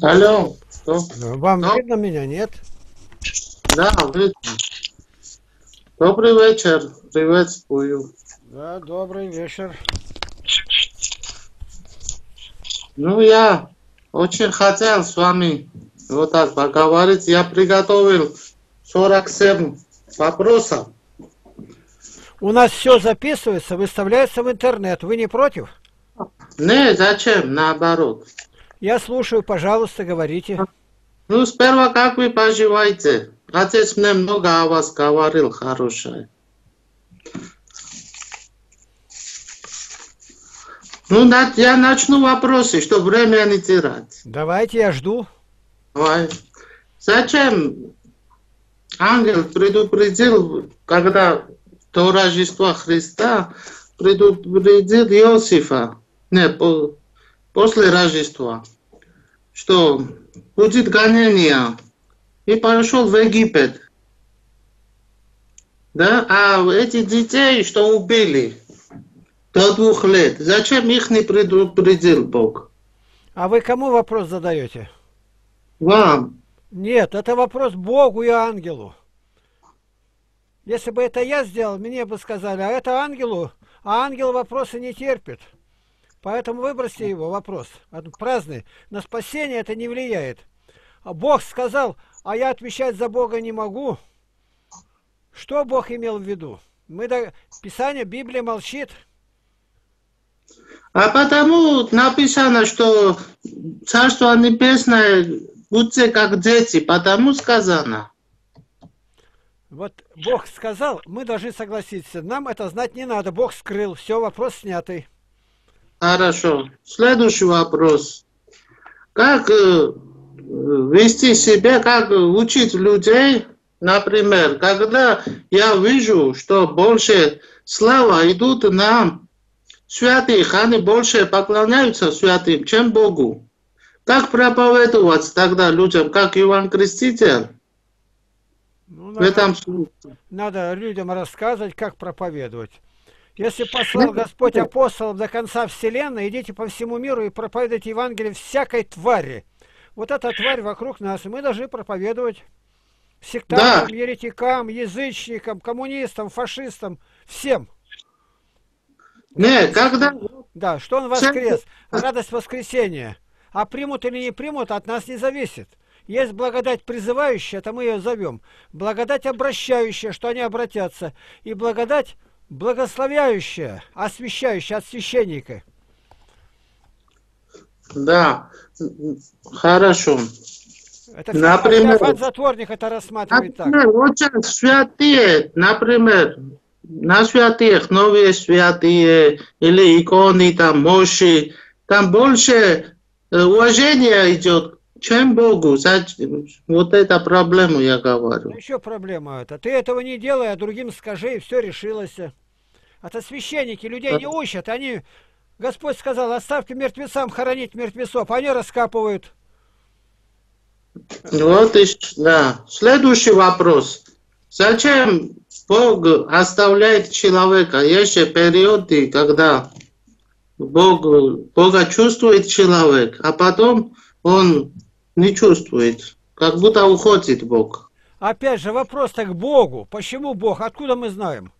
Алло, что? Вам Ну? видно меня, нет? Да, видно. Добрый вечер, приветствую. Да, добрый вечер. Ну, я очень хотел с вами вот так поговорить. Я приготовил 47 вопросов. У нас все записывается, выставляется в интернет. Вы не против? Не, зачем, наоборот. Я слушаю, пожалуйста, говорите. Ну, сперва, как вы поживаете? Отец мне много о вас говорил, хорошее. Ну, я начну вопросы, чтобы время не терять. Давайте, я жду. Давай. Зачем ангел предупредил, когда до Рождества Христа предупредил Иосифа, не, по- после Рождества, что будет гонение, и пошел в Египет. Да, а эти детей, что убили до двух лет, зачем их не предупредил Бог? А вы кому вопрос задаете? Вам. Нет, это вопрос Богу и ангелу. Если бы это я сделал, мне бы сказали, а это ангелу, а ангел вопросы не терпит. Поэтому выбросьте его, вопрос. Праздный. На спасение это не влияет. Бог сказал, а я отвечать за Бога не могу. Что Бог имел в виду? Мы до... Писание, Библия молчит. А потому написано, что Царство Небесное будьте как дети, потому сказано. Вот Бог сказал, мы должны согласиться. Нам это знать не надо. Бог скрыл. Все, вопрос снятый. Хорошо. Следующий вопрос. Как э, вести себя, как учить людей, например, когда я вижу, что больше слава идут нам, святых, они больше поклоняются святым, чем Богу. Как проповедовать тогда людям, как Иван Креститель Ну, в надо- этом случае? Надо людям рассказывать, как проповедовать. Если послал Господь апостолов до конца вселенной, идите по всему миру и проповедуйте Евангелие всякой твари. Вот эта тварь вокруг нас, и мы должны проповедовать сектантам, еретикам, язычникам, коммунистам, фашистам, всем. Не, когда Да, что он воскрес, радость воскресения. А примут или не примут, от нас не зависит. Есть благодать призывающая, это мы ее зовем. Благодать обращающая, что они обратятся. И благодать благословляющая, освящающая от священника. Да, хорошо. Это Например- Феофан Затворник это рассматривает так. Например, вот сейчас святые, например, на святых, новые святые, или иконы, там, мощи, там больше э, уважения идет, чем Богу. Вот это проблему я говорю. Еще проблема это. Ты этого не делай, а другим скажи, и все решилось. Это священники людей не учат. Они, Господь сказал, оставьте мертвецам хоронить мертвецов. Они раскапывают. Вот и, да. Следующий вопрос. Зачем Бог оставляет человека? Есть периоды, когда Бог, Бога чувствует человек, а потом он не чувствует. Как будто уходит Бог. Опять же, вопрос-то к Богу. Почему Бог? Откуда мы знаем?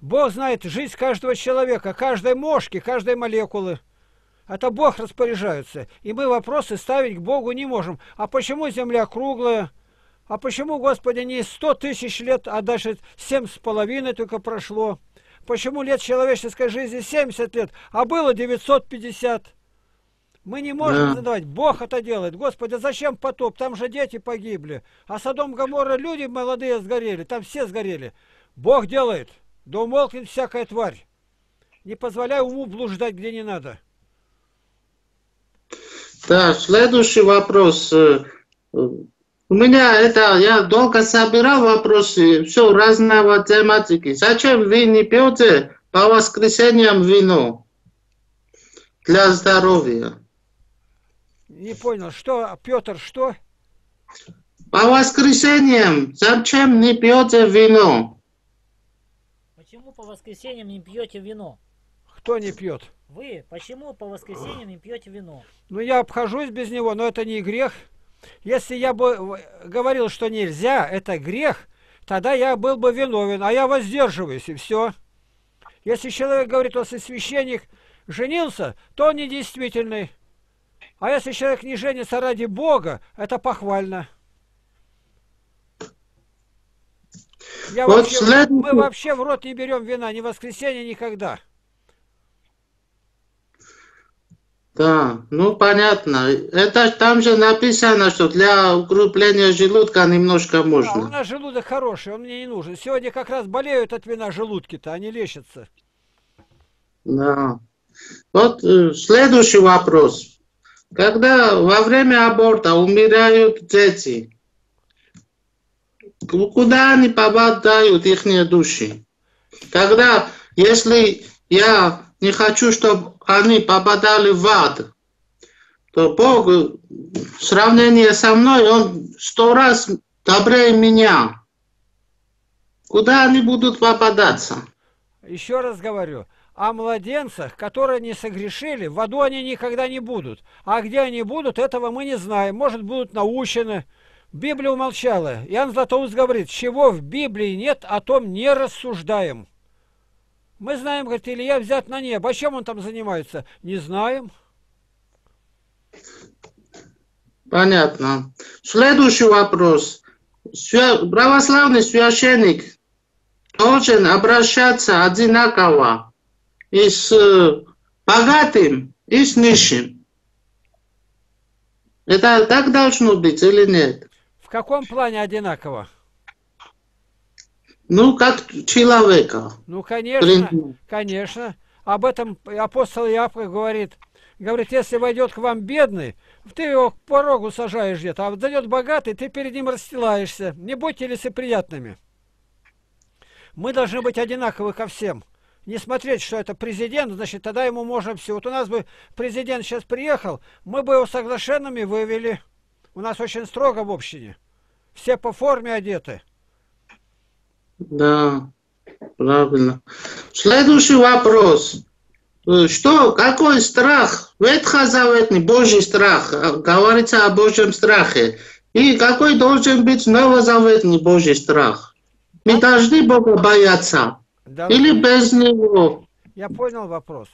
Бог знает жизнь каждого человека, каждой мошки, каждой молекулы. Это Бог распоряжается. И мы вопросы ставить к Богу не можем. А почему Земля круглая? А почему, Господи, не 100 тысяч лет, а даже семь с половиной только прошло? Почему лет человеческой жизни 70 лет, а было 950? Мы не можем Да. задавать. Бог это делает. Господи, зачем потоп? Там же дети погибли. А Содом Гамора люди молодые сгорели. Там все сгорели. Бог делает. Да умолкнет всякая тварь. Не позволяй уму блуждать, где не надо. Да, следующий вопрос. Э, У меня это, я долго собирал вопросы, все разного тематики. Зачем вы не пьете по воскресеньям вино? Для здоровья. Не понял, что, Петр, что? По воскресеньям зачем не пьете вино? По воскресеньям не пьете вино? Кто не пьет? Вы почему по воскресеньям не пьете вино? Ну, я обхожусь без него, но это не грех. Если я бы говорил, что нельзя, это грех, тогда я был бы виновен, а я воздерживаюсь, и все. Если человек говорит, если священник женился, то он недействительный. А если человек не женится ради Бога, это похвально. Я Вот вообще, след- Мы вообще в рот не берем вина, ни в воскресенье, никогда. Да, ну понятно. Это там же написано, что для укрепления желудка немножко А, у можно. нас желудок хороший, он мне не нужен. Сегодня как раз болеют от вина желудки-то, они лечатся. Да. Вот э, следующий вопрос. Когда во время аборта умирают дети, ку- куда они попадают, их души? Когда, если я не хочу, чтобы они попадали в ад, то Бог в сравнении со мной, Он сто раз добрее меня. Куда они будут попадаться? Еще раз говорю, о младенцах, которые не согрешили, в аду они никогда не будут. А где они будут, этого мы не знаем. Может, будут научены. Библия умолчала. Иоанн Златоуст говорит, чего в Библии нет, о том не рассуждаем. Мы знаем, говорит, Илья взят на небо. А чем он там занимается? Не знаем. Понятно. Следующий вопрос. Православный священник должен обращаться одинаково и с э, богатым, и с нищим. Это так должно быть или нет? В каком плане одинаково? Ну, как человека. Ну, конечно, Блин. конечно. Об этом апостол Иаков говорит. Говорит, если войдет к вам бедный, ты его к порогу сажаешь где-то, а зайдет богатый, ты перед ним расстилаешься. Не будьте лицеприятными. Мы должны быть одинаковы ко всем. Не смотреть, что это президент, значит, тогда ему можно все. Вот у нас бы президент сейчас приехал, мы бы его соглашенными вывели. У нас очень строго в общине. Все по форме одеты. Да, правильно. Следующий вопрос. Что, какой страх? Ветхозаветный Божий страх. а, Говорится о Божьем страхе. И какой должен быть новозаветный Божий страх? Мы должны Бога бояться. Да, Или без Него? Я понял вопрос.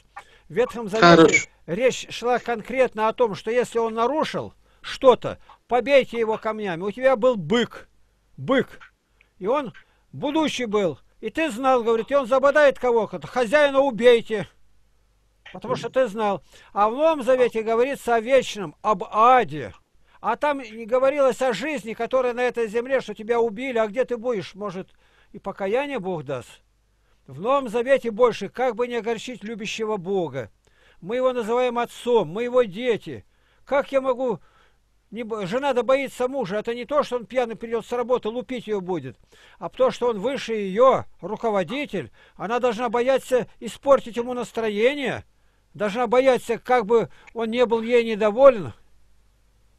В Ветхом Хорошо. Завете речь шла конкретно о том, что если он нарушил что-то, побейте его камнями. У тебя был бык, бык, и он будущий был, и ты знал, говорит, и он забодает кого-то, хозяина убейте, потому что ты знал. А в Новом Завете говорится о вечном, об аде. А там не говорилось о жизни, которая на этой земле, что тебя убили, а где ты будешь, может, и покаяние Бог даст. В Новом Завете больше, как бы не огорчить любящего Бога. Мы его называем отцом, мы его дети. Как я могу... Не, жена да боится мужа. Это не то, что он пьяный придет с работы, лупить ее будет. А то, что он выше ее, руководитель, она должна бояться испортить ему настроение. Должна бояться, как бы он не был ей недоволен.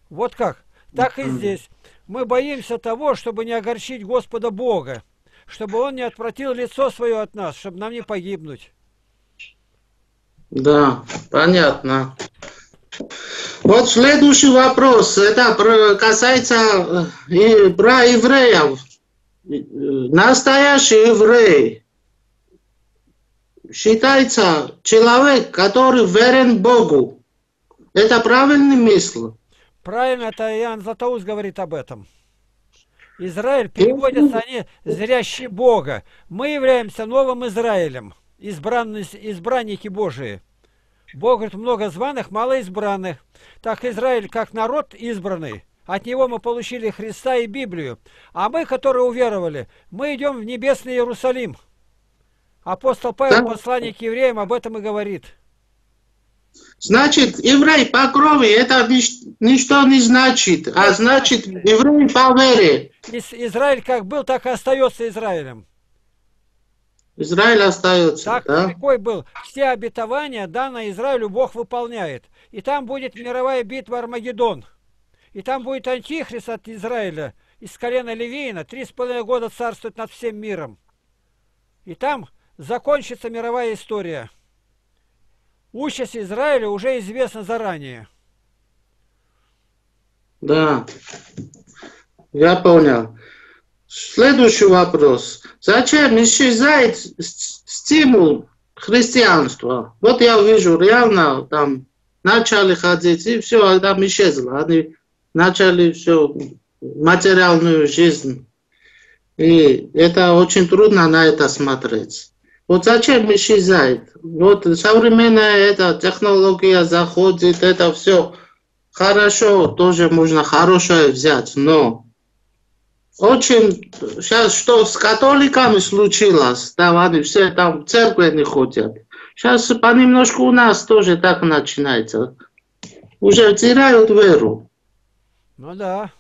Вот как. Так и здесь. Мы боимся того, чтобы не огорчить Господа Бога чтобы он не отвратил лицо свое от нас, чтобы нам не погибнуть. Да, понятно. Вот следующий вопрос. Это касается э, и про евреев. Э, Настоящий еврей считается человек, который верен Богу. Это правильный мысль? Правильно, это Иоанн Златоуст говорит об этом. Израиль переводятся они зрящий Бога. Мы являемся новым Израилем, избранность, избранники Божии. Бог говорит, много званых, мало избранных. Так Израиль, как народ избранный, от него мы получили Христа и Библию. А мы, которые уверовали, мы идем в небесный Иерусалим. Апостол Павел, посланник к евреям, об этом и говорит. Значит, еврей по крови это нич- ничто не значит, а значит еврей по вере. Ис- Израиль как был, так и остается Израилем. Израиль остается. Так да? какой был. Все обетования, данные Израилю, Бог выполняет. И там будет мировая битва Армагеддон. И там будет антихрист от Израиля из колена Левиина. Три с половиной года царствует над всем миром. И там закончится мировая история. Участь Израиля уже известна заранее. Да, я понял. Следующий вопрос. Зачем исчезает стимул христианства? Вот я вижу, реально там начали ходить, и все, там исчезло. Они начали все, материальную жизнь. И это очень трудно на это смотреть. Вот зачем исчезает? Вот современная эта технология заходит, это все хорошо, тоже можно хорошее взять, но очень сейчас что с католиками случилось, там они все там в церкви не ходят. Сейчас понемножку у нас тоже так начинается. Уже теряют веру. Ну да.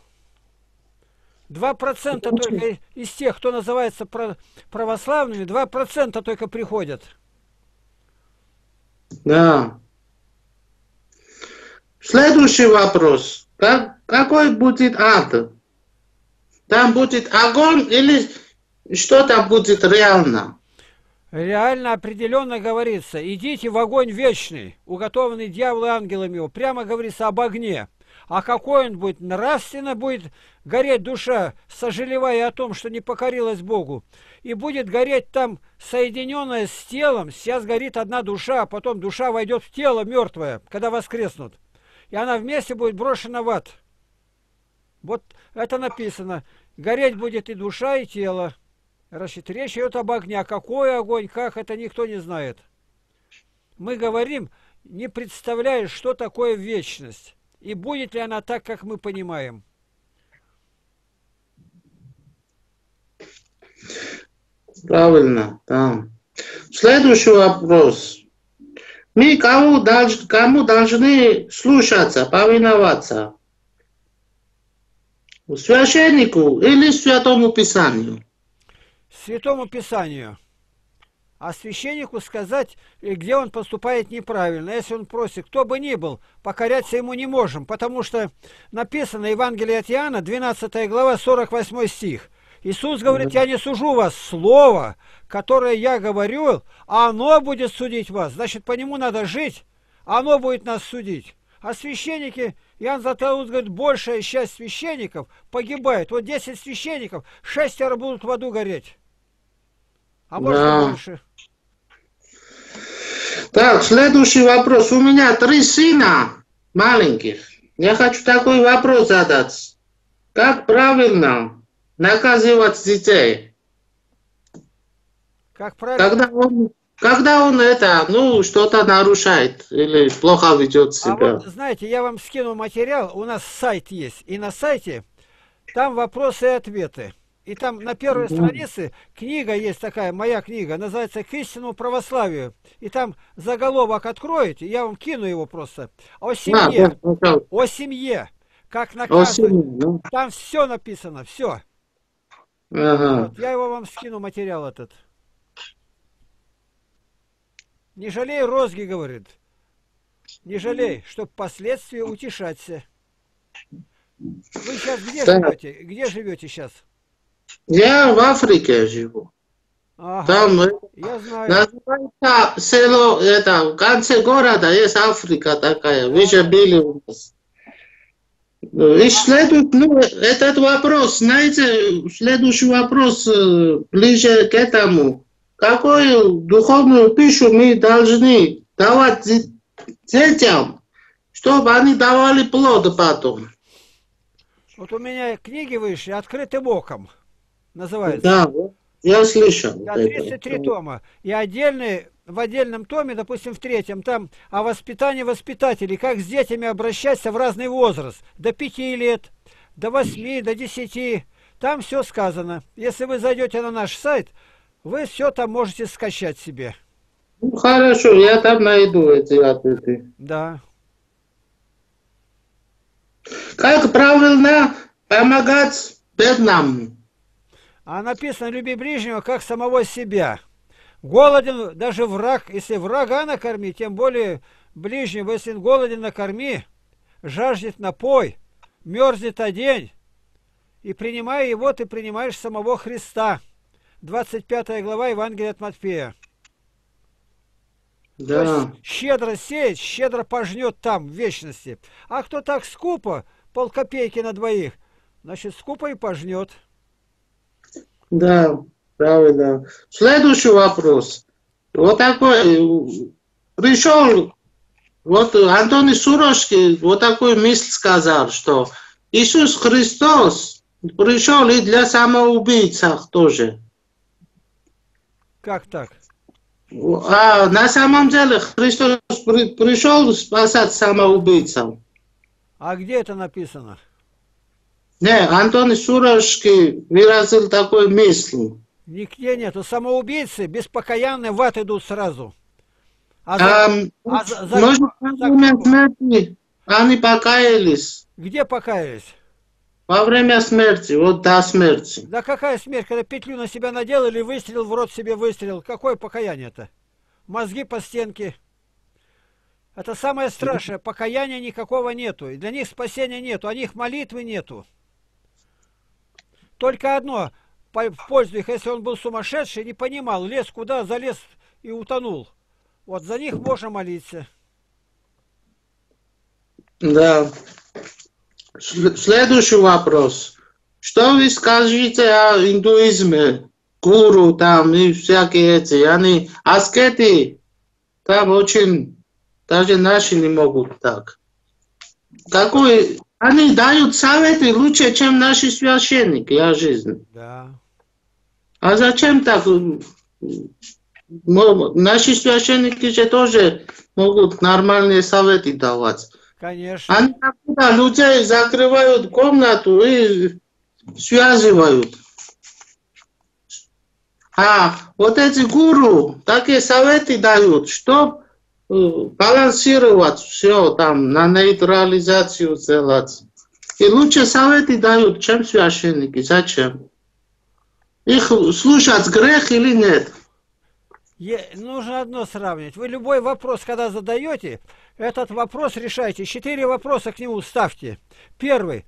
Два процента только из тех, кто называется православными, два процента только приходят. Да. Следующий вопрос. Как, какой будет ад? Там будет огонь или что там будет реально? Реально определенно говорится, идите в огонь вечный, уготованный дьяволу и ангелам его. Прямо говорится об огне. А какой он будет? Нравственно будет гореть душа, сожалевая о том, что не покорилась Богу. И будет гореть там, соединенная с телом. Сейчас горит одна душа, а потом душа войдет в тело мертвое, когда воскреснут. И она вместе будет брошена в ад. Вот это написано. Гореть будет и душа, и тело. Значит, речь идет об огне. А какой огонь, как, это никто не знает. Мы говорим, не представляя, что такое вечность. И будет ли она так, как мы понимаем. Правильно, да. Следующий вопрос. Мы кому, долж- кому должны слушаться, повиноваться? Священнику или Святому Писанию? Святому Писанию. А священнику сказать, э, где он поступает неправильно. Если он просит, кто бы ни был, покоряться ему не можем. Потому что написано Евангелие от Иоанна, 12 глава, 48 стих. Иисус говорит, я не сужу вас, слово, которое я говорю, оно будет судить вас. Значит, по нему надо жить, оно будет нас судить. А священники, Иоанн Златоуст говорит, большая часть священников погибает. Вот 10 священников, шестеро будут в аду гореть. А может Да. больше. Так, следующий вопрос. У меня три сына маленьких. Я хочу такой вопрос задать. Как правильно наказывать детей? Как правильно. Когда он, когда он это, ну, что-то нарушает или плохо ведет А себя. вот, знаете, я вам скину материал, у нас сайт есть, и на сайте там вопросы и ответы. И там на первой странице книга есть такая, моя книга, называется «К истинному православию». И там заголовок откроете, я вам кину его просто. О Да, семье, да, пожалуйста. о семье, как О наказывать. семье, ну, Там все написано, все. ага. Вот, я его вам скину, материал этот. Не жалей розги, говорит. Не жалей, чтоб впоследствии утешаться. Вы сейчас где Да. живете? Где живете сейчас? Я в Африке живу. Ага, Там э, я знаю. называется село, это, в конце города есть Африка такая. Вы же были у нас. Ну, И следует, ну, этот вопрос, знаете, следующий вопрос э, ближе к этому. Какую духовную пищу мы должны давать де- детям, чтобы они давали плод потом? Вот у меня книги вышли «Открытым боком» называется. Да, я слышал. Да, это. 33 тома. И отдельный, в отдельном томе, допустим, в третьем, там о воспитании воспитателей, как с детьми обращаться в разный возраст. До 5 лет, до 8, до 10. Там все сказано. Если вы зайдете на наш сайт, вы все там можете скачать себе. Ну, хорошо, я там найду эти ответы. Да. Как правильно помогать бедным? А написано «Люби ближнего, как самого себя». Голоден даже враг, если врага накорми, тем более ближнего, если он голоден, накорми, жаждет напой, мерзнет одень, и принимая его, ты принимаешь самого Христа. 25 глава Евангелия от Матфея. То Да. есть щедро сеять, щедро пожнет там, в вечности. А кто так скупо, полкопейки на двоих, значит, скупо и пожнет. Да, правильно. Следующий вопрос. Вот такой, пришел, вот Антоний Сурошки вот такую мысль сказал, что Иисус Христос пришел и для самоубийцев тоже. Как так? А на самом деле Христос при- пришел спасать самоубийцев. А где это написано? Не, Антоний Сурошки выразил такую мысль. Нигде нету. Самоубийцы без покаянной в ад идут сразу. А за- Ам, а за- за- может, за- они покаялись. где покаялись? Во время смерти, вот до смерти. Да какая смерть, когда петлю на себя надел или выстрелил, в рот себе выстрелил? Какое покаяние это? Мозги по стенке. Это самое страшное. Покаяния никакого нету. И для них спасения нету. О них молитвы нету. Только одно в пользу их, если он был сумасшедший, не понимал, лез куда, залез и утонул. Вот за них можно молиться. Да. Сл- Следующий вопрос. Что вы скажете о индуизме? Гуру там и всякие эти. Они аскеты. Там очень... Даже наши не могут так. Какой... Они дают советы лучше, чем наши священники о жизни. Да. А зачем так? Наши священники же тоже могут нормальные советы давать. Конечно. Они когда людей закрывают комнату и связывают. А вот эти гуру такие советы дают, чтобы балансировать все там, на нейтрализацию сделать. И лучше советы дают, чем священники. Зачем? Их слушать грех или нет? Е- нужно одно сравнить. Вы любой вопрос, когда задаете, этот вопрос решайте. Четыре вопроса к нему ставьте. Первый.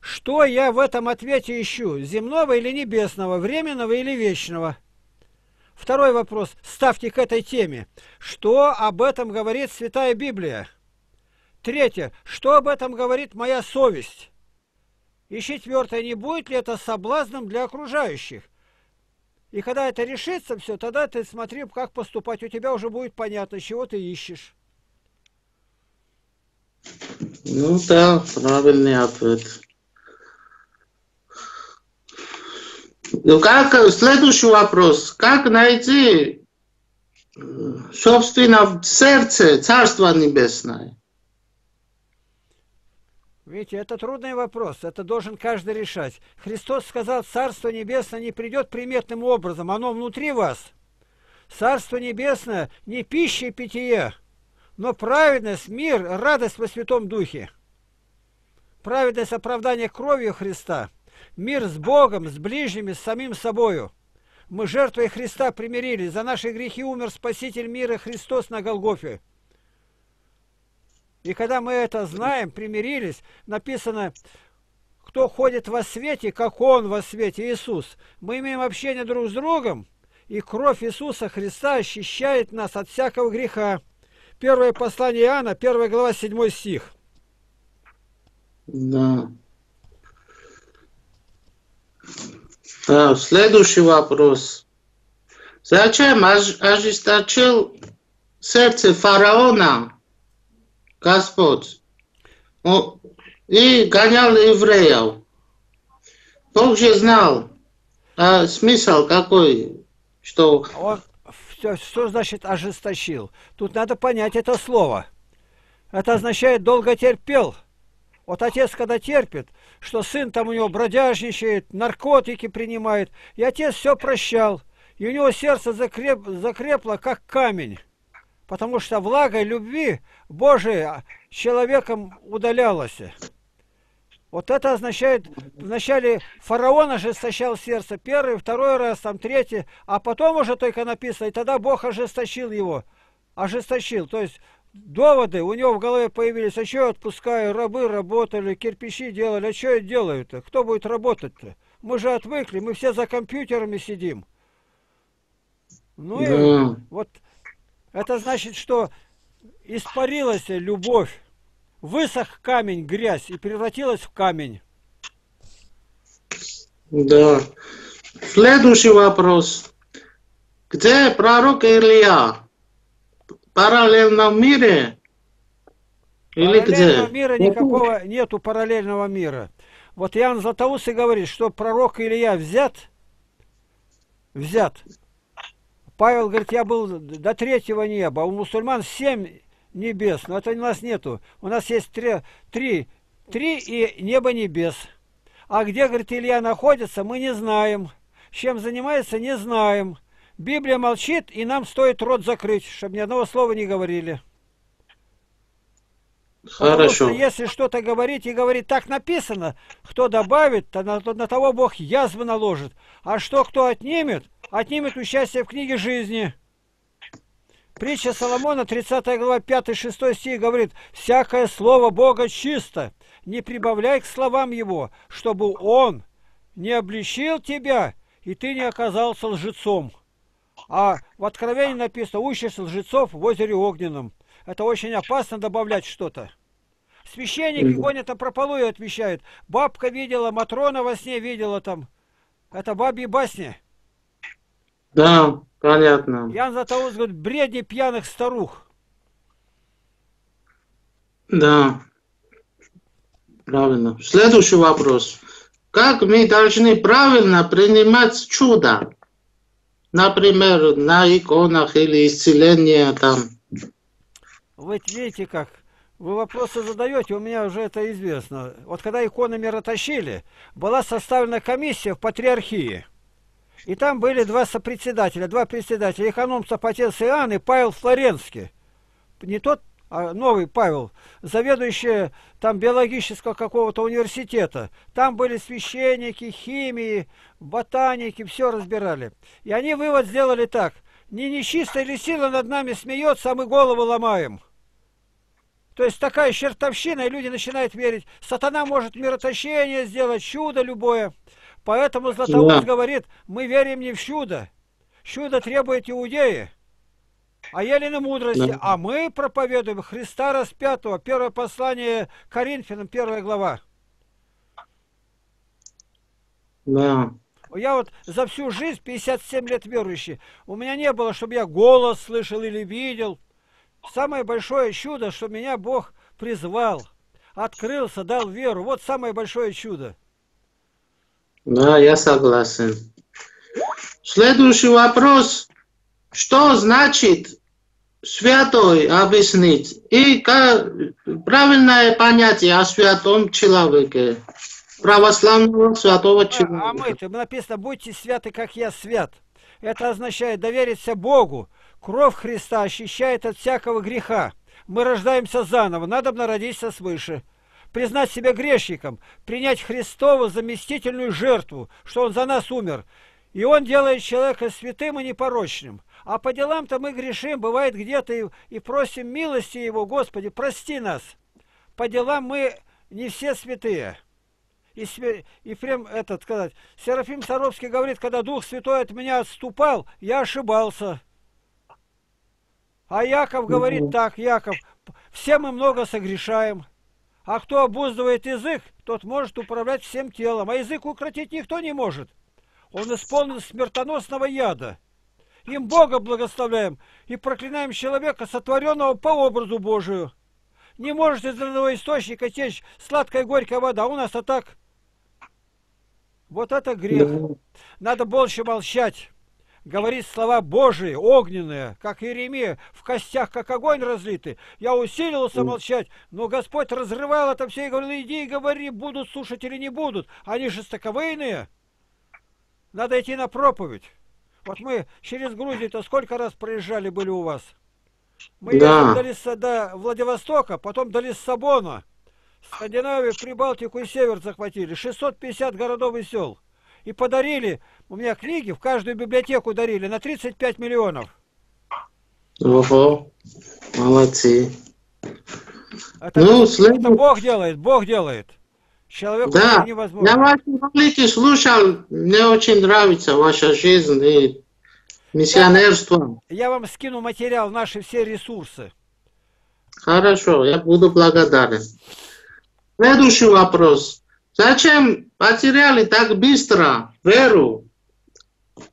Что я в этом ответе ищу? Земного или небесного? Временного или вечного? Второй вопрос. Ставьте к этой теме. Что об этом говорит Святая Библия? Третье. Что об этом говорит моя совесть? И четвертое. Не будет ли это соблазном для окружающих? И когда это решится все, тогда ты смотри, как поступать. У тебя уже будет понятно, чего ты ищешь. Ну да, правильный ответ. Ну как, следующий вопрос. Как найти, э, собственно, в сердце Царство Небесное? Видите, это трудный вопрос. Это должен каждый решать. Христос сказал, Царство Небесное не придет приметным образом. Оно внутри вас. Царство Небесное не пища и питье, но праведность, мир, радость во Святом Духе. Праведность оправдания кровью Христа. Мир с Богом, с ближними, с самим собою. Мы жертвой Христа примирились. За наши грехи умер Спаситель мира Христос на Голгофе. И когда мы это знаем, примирились, написано, кто ходит во свете, как Он во свете, Иисус. Мы имеем общение друг с другом, и кровь Иисуса Христа очищает нас от всякого греха. Первое послание Иоанна, 1 глава, 7 стих. Да. Да, следующий вопрос. Зачем ож- ожесточил сердце фараона Господь и гонял евреев? Бог же знал, а смысл какой, что Он, всё- что значит ожесточил? Тут надо понять это слово. Это означает долго терпел. Вот отец, когда терпит, что сын там у него бродяжничает, наркотики принимает, и отец все прощал. И у него сердце закреп, закрепло, как камень. Потому что влага любви Божией человеком удалялась. Вот это означает, вначале фараон ожесточал сердце первый, второй раз, там третий, а потом уже только написано, и тогда Бог ожесточил его. Ожесточил, то есть доводы у него в голове появились, а что я отпускаю, рабы работали, кирпичи делали, а что я делаю-то? Кто будет работать-то? Мы же отвыкли, мы все за компьютерами сидим. Ну и Да. вот Это значит, что испарилась любовь. Высох камень, грязь, и превратилась в камень. Да. Следующий вопрос. Где пророк Илья? В параллельном мире? Или где? Параллельного мира никакого нету параллельного мира. Вот Иоанн Златоуст и говорит, что пророк Илья взят, взят. Павел говорит, я был до третьего неба, у мусульман семь небес, но это у нас нету. У нас есть три, три, три и небо небес. А где, говорит, Илья находится, мы не знаем. Чем занимается, не знаем. Библия молчит, и нам стоит рот закрыть, чтобы ни одного слова не говорили. Потому Хорошо. что если что-то говорить и говорить так написано, кто добавит, то на, на того Бог язвы наложит. А что кто отнимет, отнимет участие в книге жизни. Притча Соломона, 30 глава, 5-6 стих говорит, «Всякое слово Бога чисто, не прибавляй к словам Его, чтобы Он не обличил тебя, и ты не оказался лжецом». А в Откровении написано, «Учишься лжецов в озере Огненном». Это очень опасно добавлять что-то. Священники гонят, прополую отвечают. Бабка видела, Матрона во сне видела там. Это бабьи басни. Да, понятно. Ян Златоуст говорит, бредни пьяных старух. Да. Правильно. Следующий вопрос. Как мы должны правильно принимать чудо? Например, на иконах или исцеление там. Вы видите как? Вы вопросы задаете, у меня уже это известно. Вот когда иконы миротащили, была составлена комиссия в патриархии. И там были два сопредседателя, два председателя. Экономцев отец Иоанн и Павел Флоренский. Не тот, а новый Павел, заведующий там биологического какого-то университета. Там были священники, химии, ботаники, все разбирали. И они вывод сделали так. Не нечистая ли сила над нами смеется, а мы голову ломаем. То есть такая чертовщина, и люди начинают верить. Сатана может миротощение сделать, чудо любое. Поэтому Златоуст Да. говорит, мы верим не в чудо. Чудо требует иудеи. А Елена мудрости. Да. А мы проповедуем Христа распятого. Первое послание Коринфянам, первая глава. Да. Я вот за всю жизнь, 57 лет верующий, у меня не было, чтобы я голос слышал или видел. Самое большое чудо, что меня Бог призвал, открылся, дал веру. Вот самое большое чудо. Да, я согласен. Следующий вопрос. Что значит святой объяснить? И как, правильное понятие о святом человеке. Православного святого А, человека. а мы-то написано, будьте святы, как я свят. Это означает довериться Богу. Кровь Христа очищает от всякого греха. Мы рождаемся заново, надо народиться свыше. Признать себя грешником, принять Христову заместительную жертву, что Он за нас умер. И Он делает человека святым и непорочным. А по делам-то мы грешим, бывает где-то, и, и просим милости Его, Господи, прости нас. По делам мы не все святые. И, и прям этот сказать, Серафим Саровский говорит, когда Дух Святой от меня отступал, я ошибался. А Яков говорит так, Яков, все мы много согрешаем. А кто обуздывает язык, тот может управлять всем телом. А язык укротить никто не может. Он исполнен смертоносного яда. Им Бога благословляем и проклинаем человека, сотворенного по образу Божию. Не может из одного источника течь сладкая горькая вода. У нас-то так. Вот это грех. Да. Надо больше молчать. Говорить слова Божии, огненные, как Иеремия, в костях, как огонь разлитый. Я усилился молчать, но Господь разрывал это все и говорил, иди и говори, будут слушать или не будут. Они жестоковыйные. Надо идти на проповедь. Вот мы через Грузию-то сколько раз проезжали были у вас? Мы Да. ехали до, до Владивостока, потом до Лиссабона. Скандинавию, Прибалтику и Север захватили. 650 городов и сел. И подарили, у меня книги в каждую библиотеку дарили на 35 миллионов. Ого. Молодцы. Это, Ну, это следует- Бог делает, Бог делает. Человеку Да, это я невозможно. ваши ролики слушал, мне очень нравится ваша жизнь. И миссионерством. Я вам скину материал, наши все ресурсы. Хорошо, я буду благодарен. Следующий вопрос. Зачем потеряли так быстро веру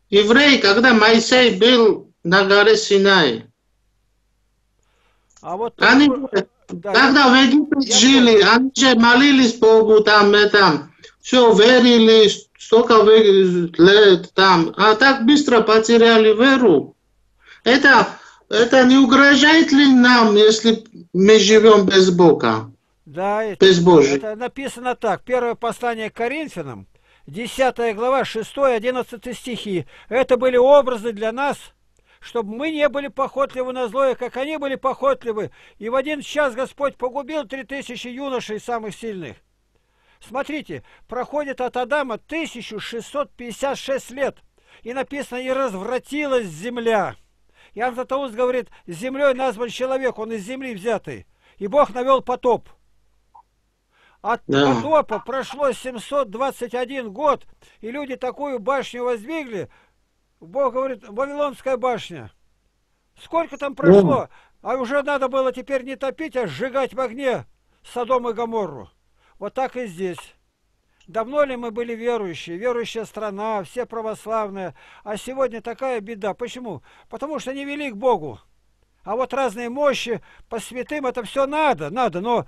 евреи, когда Моисей был на горе Синай? А вот Они, да, когда в Египте я жили, они же молились Богу, там, это, все верили, столько лет там, а так быстро потеряли веру. Это, это не угрожает ли нам, если мы живем без Бога, Да, это, без Божьего? это написано так. Первое послание к Коринфянам, 10 глава, 6-11 стихи. Это были образы для нас, чтобы мы не были похотливы на злое, как они были похотливы. И в один час Господь погубил три тысячи юношей самых сильных. Смотрите, проходит от Адама 1656 лет. И написано, и развратилась земля. Иоанн Златоуст говорит, землей назван человек, он из земли взятый. И Бог навел потоп. От Да. потопа прошло 721 год, и люди такую башню воздвигли. Бог говорит, Вавилонская башня. Сколько там прошло? А уже надо было теперь не топить, а сжигать в огне Содом и Гоморру. Вот так и здесь. Давно ли мы были верующие, верующая страна, все православные, а сегодня такая беда. Почему? Потому что не вели к Богу. А вот разные мощи по святым это все надо, надо, но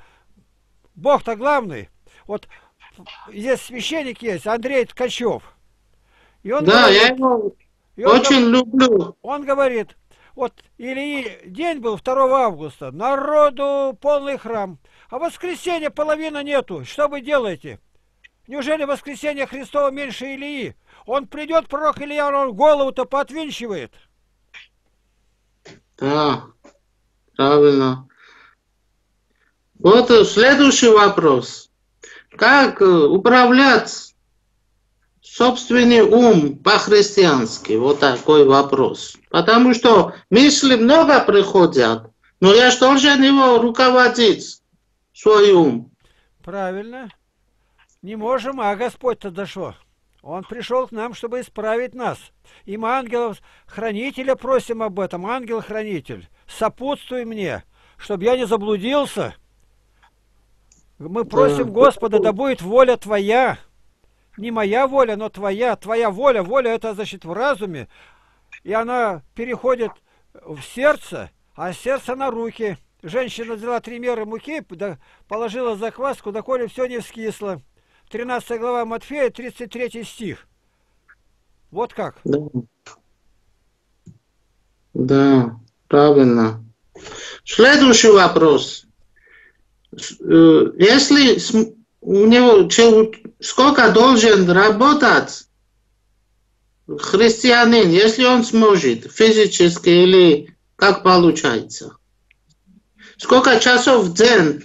Бог-то главный. Вот здесь священник есть, Андрей Ткачев. И он, Да, говорит, я его и он очень люблю. он говорит, вот Ильи день был 2 августа, народу полный храм, а воскресенье половины нету. Что вы делаете? Неужели воскресенье Христова меньше Илии? Он придет, пророк Илья, он голову-то подвинчивает. Да, правильно. Вот э, следующий вопрос. Как э, управлять собственный ум по-христиански? Вот такой вопрос. Потому что мысли много приходят, но я же должен его руководить, свой ум. Правильно. Не можем, а Господь-то до что? Он пришел к нам, чтобы исправить нас. И мы ангелов-хранителя просим об этом. Ангел-хранитель, сопутствуй мне, чтобы я не заблудился. Мы просим Да. Господа, да будет воля Твоя. Не моя воля, но Твоя. Твоя воля. Воля это значит в разуме. И она переходит в сердце, а сердце на руки. Женщина взяла три меры муки, положила закваску, доколе все не вскисло. 13 глава Матфея, 33 стих. Вот как. Да. Да, правильно. Следующий вопрос. Э, Если у него чел- сколько должен работать христианин, если он сможет, физически или как получается? Сколько часов в день?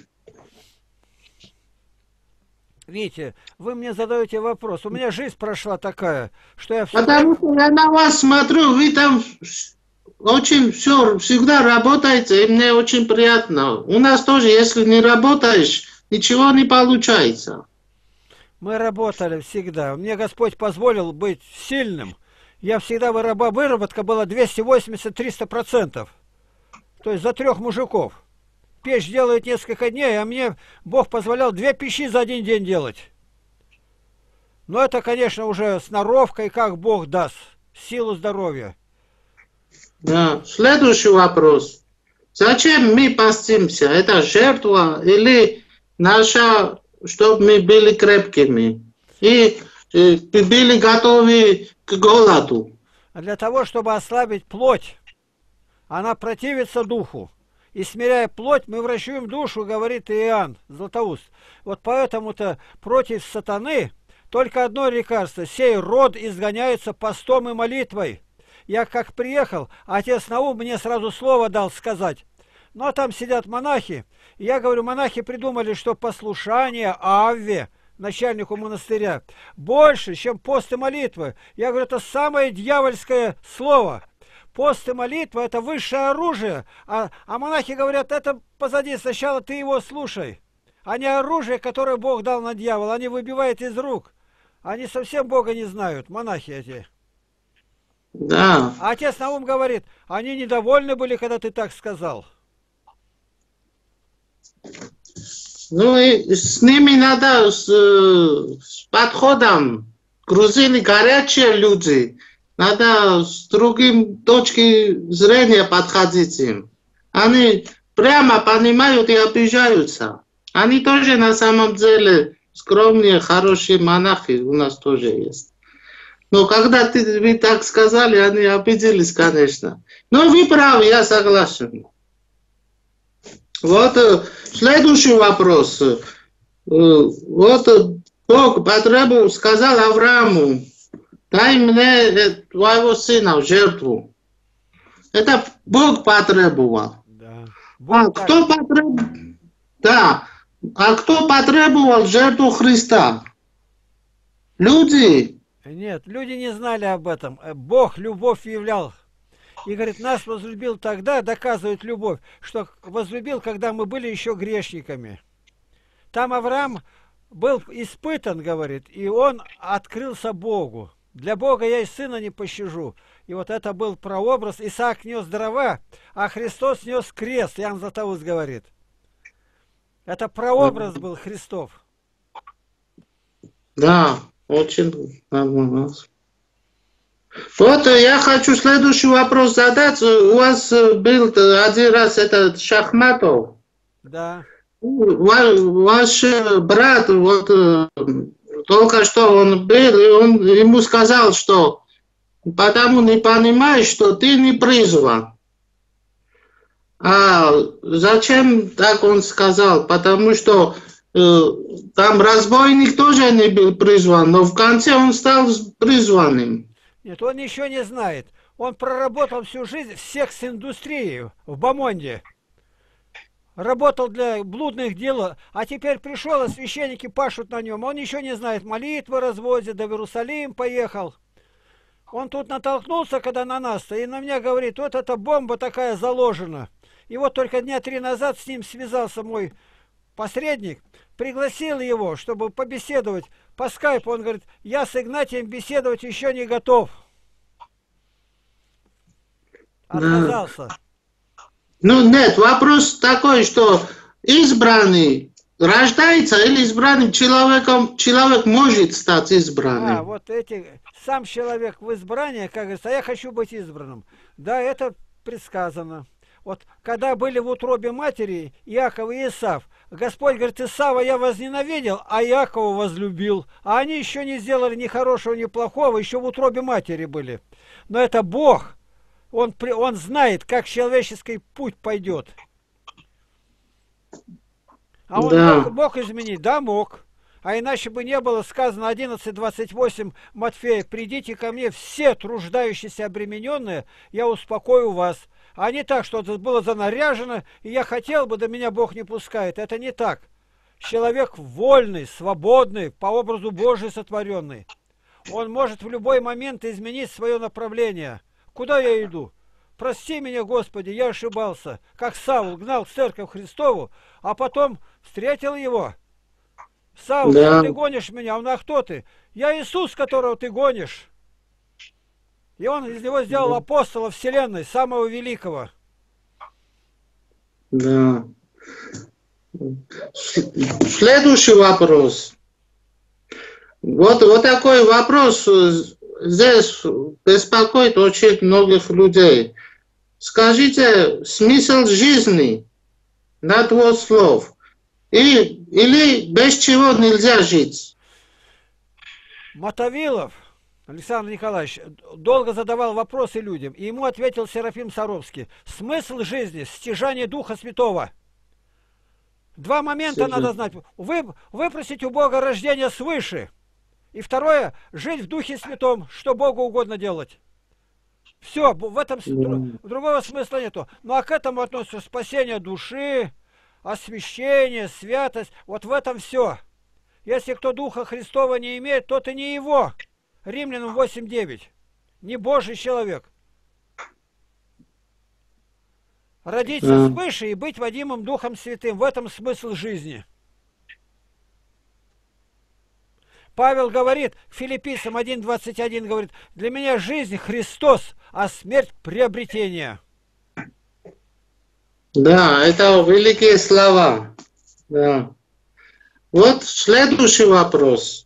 Видите, вы мне задаете вопрос. У меня жизнь прошла такая, что я все Потому что я на вас смотрю, вы там очень все всегда работаете, и мне очень приятно. У нас тоже, если не работаешь, ничего не получается. Мы работали всегда. Мне Господь позволил быть сильным. Я всегда выраба... выработка была 280-300%. То есть за трех мужиков. Печь делает несколько дней, а мне Бог позволял две печи за один день делать. Но это, конечно, уже сноровкой, как Бог даст. Силу здоровья. Да. Следующий вопрос. Зачем мы постимся? Это жертва или наша, чтобы мы были крепкими и, э, были готовы к голоду? А для того, чтобы ослабить плоть, она противится духу. И смиряя плоть, мы вращуем душу, говорит Иоанн Златоуст. Вот поэтому-то против сатаны только одно лекарство. Сей род изгоняется постом и молитвой. Я как приехал, отец Наум мне сразу слово дал сказать. Ну а там сидят монахи. Я говорю, монахи придумали, что послушание Авве, начальнику монастыря, больше, чем пост и молитвы. Я говорю, это самое дьявольское слово. Пост и молитва – это высшее оружие. А, а монахи говорят, это позади, сначала ты его слушай. Не оружие, которое Бог дал на дьявола. Они выбивают из рук. Они совсем Бога не знают, монахи эти. Да. А отец Наум говорит, они недовольны были, когда ты так сказал. Ну и с ними надо с, э, с подходом. Грузины горячие люди. Надо с другим точки зрения подходить им. Они прямо понимают и обижаются. Они тоже на самом деле скромные, хорошие монахи у нас тоже есть. Но когда ты, вы так сказали, они обиделись, конечно. Но вы правы, я согласен. Вот э, следующий вопрос. Э, Вот э, Бог потребовал, сказал Аврааму, дай мне твоего сына в жертву. Это Бог потребовал. Да. А Бог так- кто потребовал? Да. А кто потребовал жертву Христа? Люди. Нет, люди не знали об этом. Э, Бог любовь являл. И говорит, нас возлюбил тогда, доказывает любовь, что возлюбил, когда мы были еще грешниками. Там Авраам был испытан, говорит, и он открылся Богу. Для Бога я и сына не пощажу. И вот это был прообраз. Исаак нес дрова, а Христос нес крест, Иоанн Златоуст говорит. Это прообраз был Христов. Да, очень нормально. Вот э, я хочу следующий вопрос задать. У вас э, был э, один раз этот Шахматов. Да. Ва- Ваш э, брат, вот только что он был, и он ему сказал, что потому не понимаешь, что ты не призван. А зачем так он сказал? Потому что там разбойник тоже не был призван, но в конце он стал призванным. Нет, он еще не знает. Он проработал всю жизнь в секс-индустрии в Бамонде. Работал для блудных дел, а теперь пришел, а священники пашут на нем. Он еще не знает, молитвы разводит, да в Иерусалим поехал. Он тут натолкнулся, когда на нас и на меня говорит, вот эта бомба такая заложена. И вот только дня три назад с ним связался мой посредник, пригласил его, чтобы побеседовать по скайпу. Он говорит, я с Игнатием беседовать еще не готов. Отказался. Ну нет, вопрос такой, что избранный рождается или избранным человеком, человек может стать избранным. А, вот эти, сам человек в избрании, как говорится, а я хочу быть избранным. Да, это предсказано. Вот когда были в утробе матери Иаков и Исав, Господь говорит, Исава я возненавидел, а Иакова возлюбил. А они еще не сделали ни хорошего, ни плохого, еще в утробе матери были. Но это Бог. Он, он знает, как человеческий путь пойдет. А он Да. мог, мог изменить? Да, мог. А иначе бы не было сказано 11.28 Матфея, «Придите ко мне все труждающиеся обремененные, я успокою вас». А не так, что это было занаряжено, и я хотел бы, да меня Бог не пускает. Это не так. Человек вольный, свободный, по образу Божию сотворенный. Он может в любой момент изменить свое направление. Куда я иду? Прости меня, Господи, я ошибался. Как Савл гнал церковь Христову, а потом встретил его. Савл, Да. ты гонишь меня, он, а кто ты? Я Иисус, которого ты гонишь. И он из него сделал апостола вселенной, самого великого. Да. Следующий вопрос. Вот, вот такой вопрос здесь беспокоит очень многих людей. Скажите, смысл жизни на двух слов. И, или без чего нельзя жить? Мотовилов Александр Николаевич долго задавал вопросы людям, и ему ответил Серафим Саровский. Смысл жизни – стяжание Духа Святого. Два момента Стяжание. надо знать. Вы, выпросить у Бога рождение свыше. И второе – жить в Духе Святом, что Богу угодно делать. Все, в этом другого смысла нету. Ну а к этому относится спасение души, освящение, святость. Вот в этом все. Если кто Духа Христова не имеет, тот и не его. Римлянам 8.9. Не Божий человек. Родиться Мгм. свыше и быть водимым Духом Святым. В этом смысл жизни. Павел говорит, филиппийцам 1.21 говорит, для меня жизнь Христос, а смерть приобретение. Да, это великие слова. Да. Вот следующий вопрос.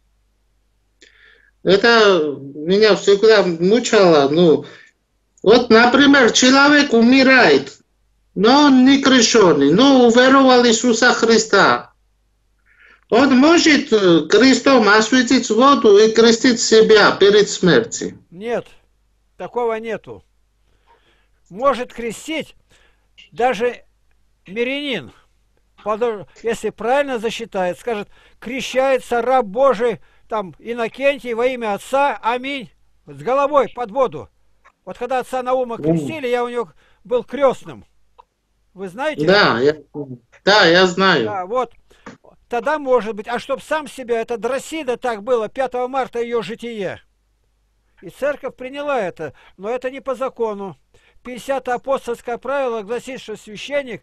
Это меня всегда мучало. Ну, вот, например, человек умирает, но он не крещенный, но уверовал Иисуса Христа. Он может э, крестом осветить воду и крестить себя перед смертью. Нет, такого нету. Может крестить даже мирянин, если правильно засчитает, скажет, крещается раб Божий, там, Иннокентий во имя Отца, аминь, с головой под воду. Вот когда отца Наума крестили, я у него был крестным. Вы знаете? Да, я, да, я знаю. Да, вот. Тогда может быть. А чтоб сам себя, это Дросида так было, 5 марта ее житие. И церковь приняла это, но это не по закону. 50 апостольское правило гласит, что священник,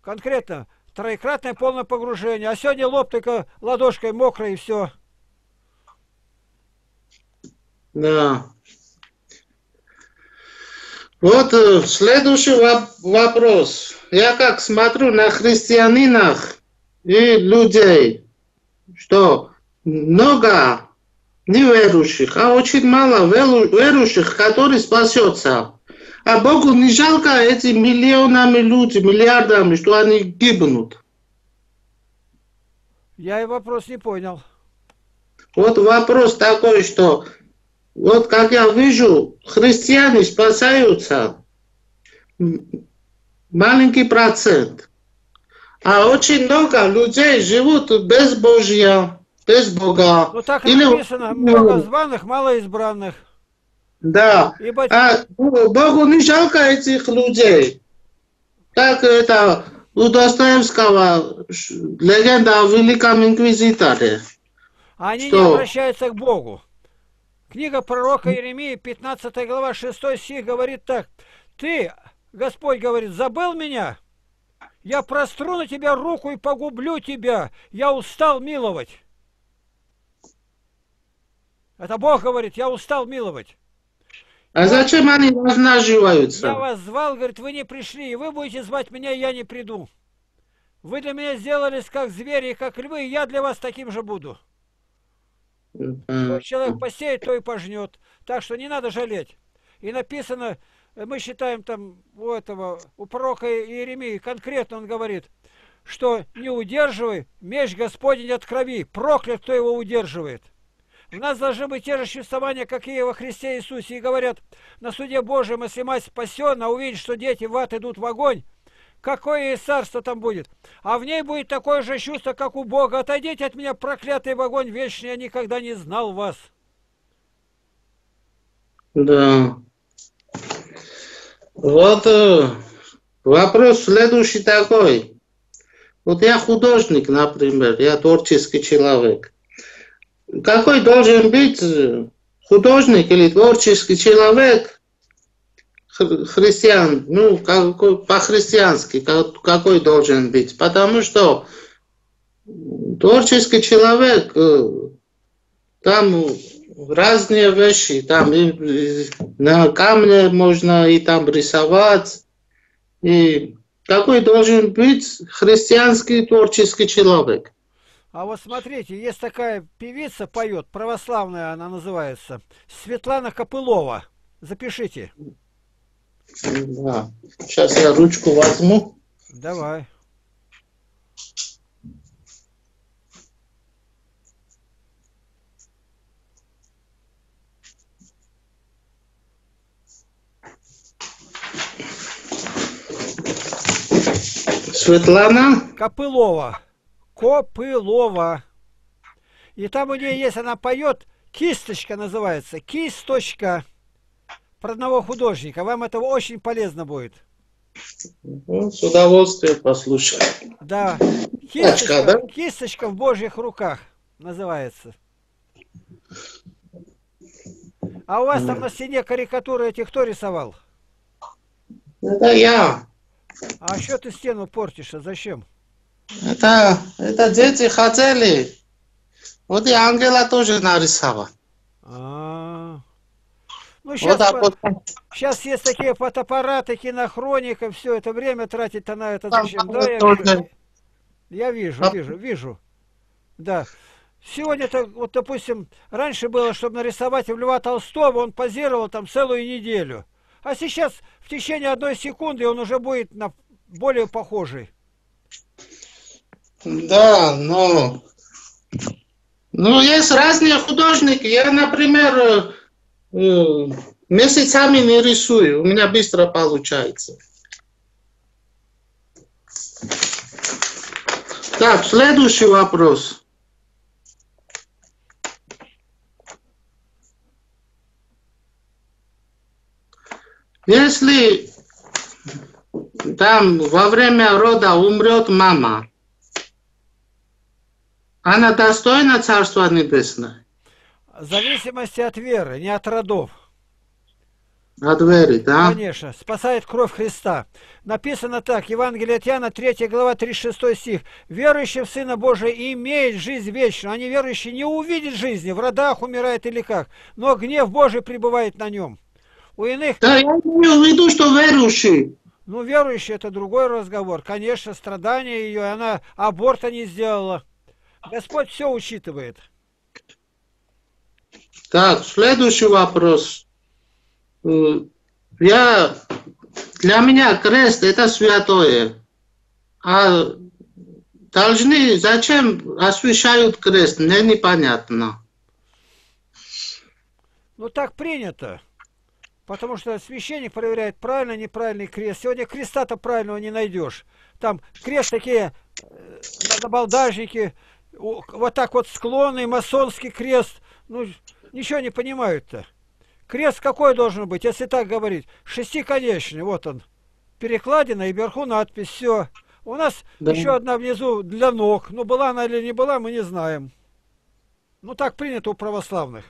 конкретно, троекратное полное погружение, а сегодня лоб только ладошкой мокрой и все. Да. Вот э, следующий вопрос. Я как смотрю на христианинах и людей, что много неверующих, а очень мало верующих, которые спасется. А Богу не жалко эти миллионами людей, миллиардами, что они гибнут. Я и вопрос не понял. Вот вопрос такой, что вот как я вижу, христиане спасаются маленький процент. А очень много людей живут без Божья, без Бога. Ну так Или... написано, много званых, мало избранных. Да. Ибо... А Богу не жалко этих людей. Как это у Достоевского легенда о Великом Инквизиторе. Они что... не обращаются к Богу. Книга пророка Иеремии, 15 глава, 6 стих говорит так. Ты, Господь говорит, забыл меня? Я простру на тебя руку и погублю тебя. Я устал миловать. Это Бог говорит, я устал миловать. А зачем они размноживаются? Я вас звал, говорит, вы не пришли, и вы будете звать меня, и я не приду. Вы для меня сделались как звери и как львы, и я для вас таким же буду. Что человек посеет, то и пожнет. Так что не надо жалеть. И написано, мы считаем там у этого, у пророка Иеремии, конкретно он говорит, что не удерживай меч Господень от крови, проклят, кто его удерживает. У нас должны быть те же чувствования, какие во Христе Иисусе. И говорят, на суде Божьем, если мать спасена, увидит, что дети в ад идут в огонь, какое царство там будет. А в ней будет такое же чувство, как у Бога. Отойдите от меня, проклятый в огонь вечный, я никогда не знал вас. Да. Вот э, вопрос следующий такой. Вот я художник, например, я творческий человек. Какой должен быть художник или творческий человек, христиан, ну, какой, по-христиански, какой должен быть. Потому что творческий человек, э, там разные вещи, там и на камне можно и там рисовать. И какой должен быть христианский творческий человек. А вот смотрите, есть такая певица, поет, православная она называется, Светлана Копылова. Запишите. Да. Сейчас я ручку возьму. Давай. Светлана? Копылова. Копылова. И там у нее есть, она поет, кисточка называется, кисточка про одного художника. Вам это очень полезно будет. Ну, с удовольствием послушаю. Да. Кисточка, да? кисточка в Божьих руках называется. А у вас там на стене карикатуры этих кто рисовал? Это я. А что ты стену портишь? А зачем? Это, это дети хотели Вот и ангела тоже нарисовал. А. Ну, Вот сейчас, так вот. сейчас есть такие фотоаппараты, кинохроника, все это время тратить-то на это зачем? Да, я вижу. Я вижу, вижу, вижу. Да. Сегодня-то, вот, допустим, раньше было, чтобы нарисовать Льва Толстого, он позировал там целую неделю. А сейчас в течение одной секунды он уже будет на более похожий. Да, но... Ну, есть разные художники. Я, например, месяцами не рисую. У меня быстро получается. Так, следующий вопрос. Если там во время рода умрет мама, она достойна Царства Небесного? В зависимости от веры, не от родов. От веры, да? Конечно, спасает кровь Христа. Написано так, Евангелие от Иоанна, 3 глава, 36 стих. «Верующий в Сына Божия имеет жизнь вечную, а неверующий не увидит жизни, в родах умирает или как, но гнев Божий пребывает на нем». У иных, Да, я имею в виду, что верующий. ну, верующий это другой разговор. Конечно, страдания ее, она аборта не сделала. Господь все учитывает. Так, следующий вопрос. Я, для меня крест это святое. А должны, зачем освещают крест, мне непонятно. Ну так принято. Потому что священник проверяет правильно, неправильный крест. Сегодня креста-то правильного не найдешь. Там крест такие э, набалдажники, вот так вот склонный, масонский крест. Ну, ничего не понимают-то. Крест какой должен быть, если так говорить? Шестиконечный, вот он. Перекладина и вверху надпись, все. У нас Да. еще одна внизу для ног. Ну, была она или не была, мы не знаем. Ну, так принято у православных.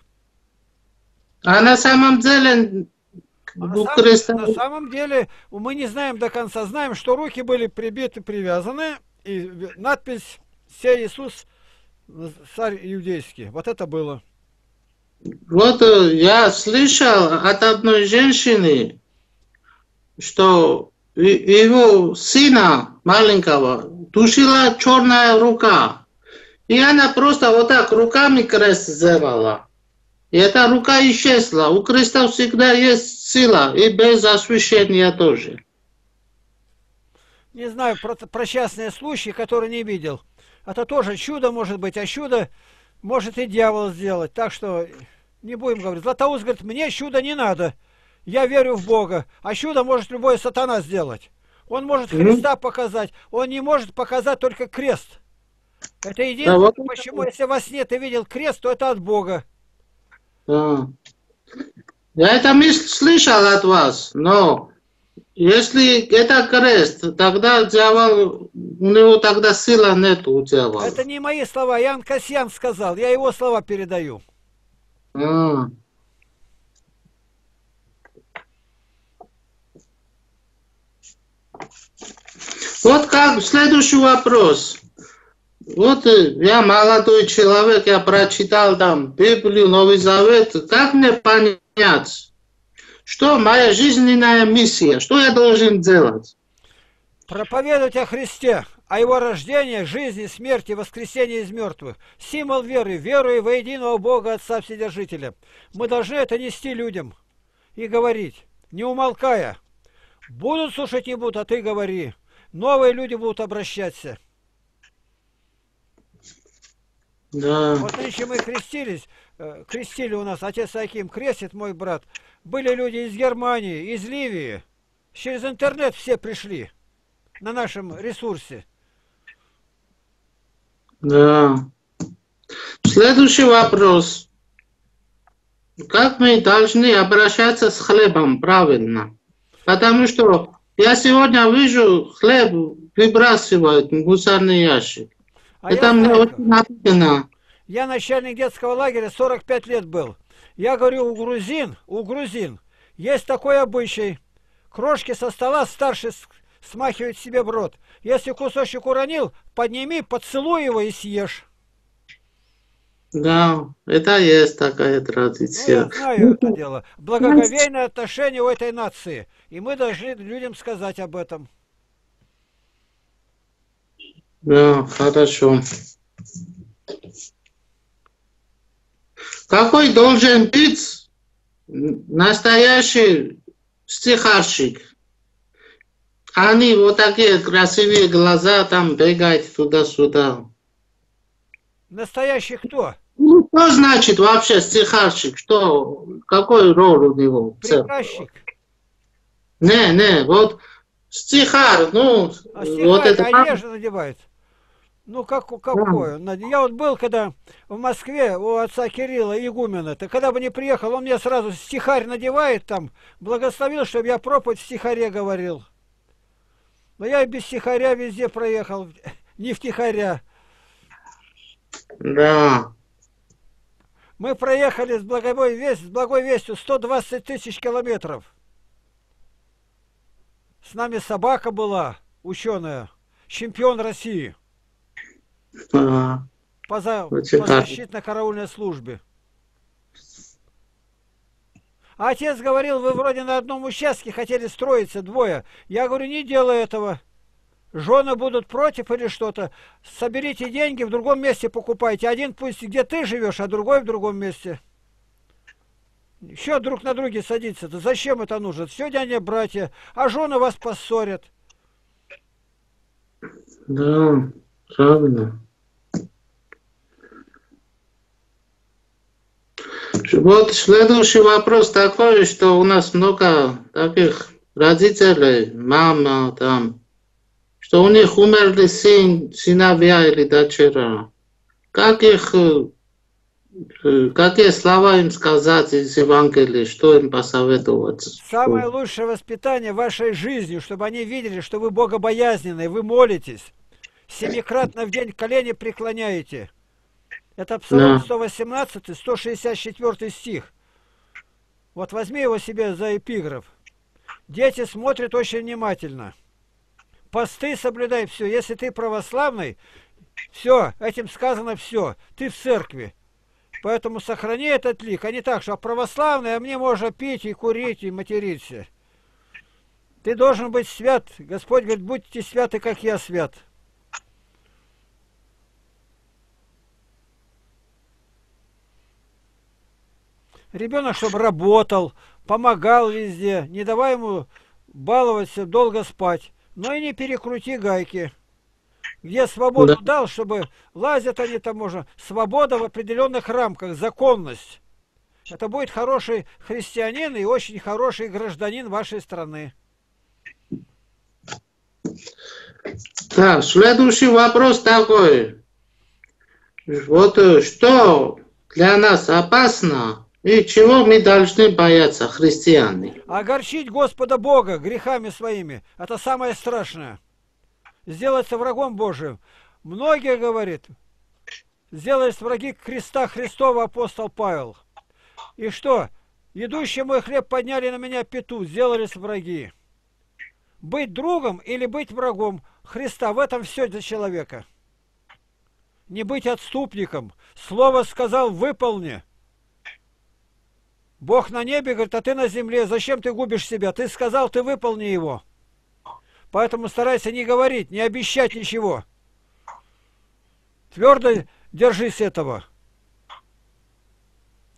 А на самом деле А на, самом, на самом деле мы не знаем до конца. Знаем, что руки были прибиты, привязаны, и надпись «Сей Иисус, царь иудейский». Вот это было. Вот э, я слышал от одной женщины, что его сына маленького душила черная рука. И она просто вот так руками крест сделала. И эта рука исчезла. У креста всегда есть сила, и без освящения тоже. Не знаю про, про частные случаи, которые не видел. Это тоже чудо может быть, а чудо может и дьявол сделать. Так что не будем говорить. Златоуст говорит, мне чудо не надо. Я верю в Бога. А чудо может любой сатана сделать. Он может. Христа показать. Он не может показать только крест. Это единственное, вот почему, если во сне ты видел крест, то это от Бога. Да. Я это мысль слышал от вас, но если это крест, тогда дьявол, у него тогда сила нету у дьявола. Это не мои слова, Ян Касьян сказал. Я его слова передаю. А. Вот как следующий вопрос. Вот э, я молодой человек, я прочитал там Библию, Новый Завет. Как мне понять, что моя жизненная миссия, что я должен делать? Проповедовать о Христе, о Его рождении, жизни, смерти, воскресении из мертвых. Символ веры, веруя во единого Бога Отца Вседержителя. Мы должны это нести людям и говорить, не умолкая. Будут слушать, не будут, а ты говори. Новые люди будут обращаться. Да. Вот нынче мы крестились, э, крестили у нас, отец Аким крестит, мой брат. Были люди из Германии, из Ливии. Через интернет все пришли на нашем ресурсе. Да. Следующий вопрос. Как мы должны обращаться с хлебом правильно? Потому что я сегодня вижу, хлеб выбрасывают в мусорный ящик. А Это я мне знаю, очень обидно. Я начальник детского лагеря, 45 лет был. Я говорю, у грузин, у грузин есть такой обычай. Крошки со стола старший с- смахивает себе в рот. Если кусочек уронил, подними, поцелуй его и съешь. Да, это есть такая Ну, традиция. я знаю это дело. Благоговейное отношение у этой нации. И мы должны людям сказать об этом. Да, хорошо. Какой должен быть настоящий стихарщик? Они вот такие красивые глаза, там бегают туда-сюда. Настоящий кто? Ну, Что значит вообще стихарщик? Что, какой роль у него? Приказчик. Не, не, вот стихар, ну, А вот стихарь это... одежду надевает. Ну, как, какое? Наде- Я вот был, когда в Москве у отца Кирилла игумена, то когда бы не приехал, он мне сразу стихарь надевает там, благословил, чтобы я проповедь в стихаре говорил. Но я и без стихаря везде проехал, не втихаря. Да, Мы проехали с благой, весть, с благой вестью 120 тысяч километров. С нами собака была, ученая, чемпион России а, по, за- по защитно-караульной службе. А отец говорил, вы вроде на одном участке хотели строиться двое. Я говорю, не делай этого. Жены будут против или что-то. Соберите деньги, в другом месте покупайте. Один пусть где ты живешь, а другой в другом месте. Еще друг на друге садиться. Да зачем это нужно? Сегодня они братья, а жены вас поссорят. да, правильно. Вот следующий вопрос такой, что у нас много таких родителей, мама там, что у них умерли сын, сыновья или дочера. Как их, э, какие слова им сказать из Евангелия, что им посоветовать? Самое лучшее воспитание вашей жизни, чтобы они видели, что вы богобоязненные, вы молитесь. Семикратно в день колени преклоняете. Это Псалом Да. 118, 164 стих. Вот возьми его себе за эпиграф. Дети смотрят очень внимательно. Посты соблюдай все. Если ты православный, все, этим сказано все. Ты в церкви. Поэтому сохрани этот лик, а не так, что православный, а мне можно пить и курить и материться. Ты должен быть свят. Господь говорит, будьте святы, как я свят. Ребенок, чтобы работал, помогал везде, не давай ему баловаться, долго спать, но и не перекрути гайки. Где свободу Да. дал, чтобы лазят они там можно, свобода в определенных рамках, законность. Это будет хороший христианин и очень хороший гражданин вашей страны. Так, следующий вопрос такой. Вот э, что для нас опасно и чего мы должны бояться, христиане? Огорчить Господа Бога грехами своими – это самое страшное. Сделаться врагом Божиим. Многие, говорит, сделались враги креста Христова апостол Павел. И что? Идущий мой хлеб подняли на меня пету, сделались враги. Быть другом или быть врагом Христа – в этом все для человека. Не быть отступником. Слово сказал – выполни. Бог на небе говорит, а ты на земле, зачем ты губишь себя? Ты сказал, ты выполни его. Поэтому старайся не говорить, не обещать ничего. Твердо держись этого.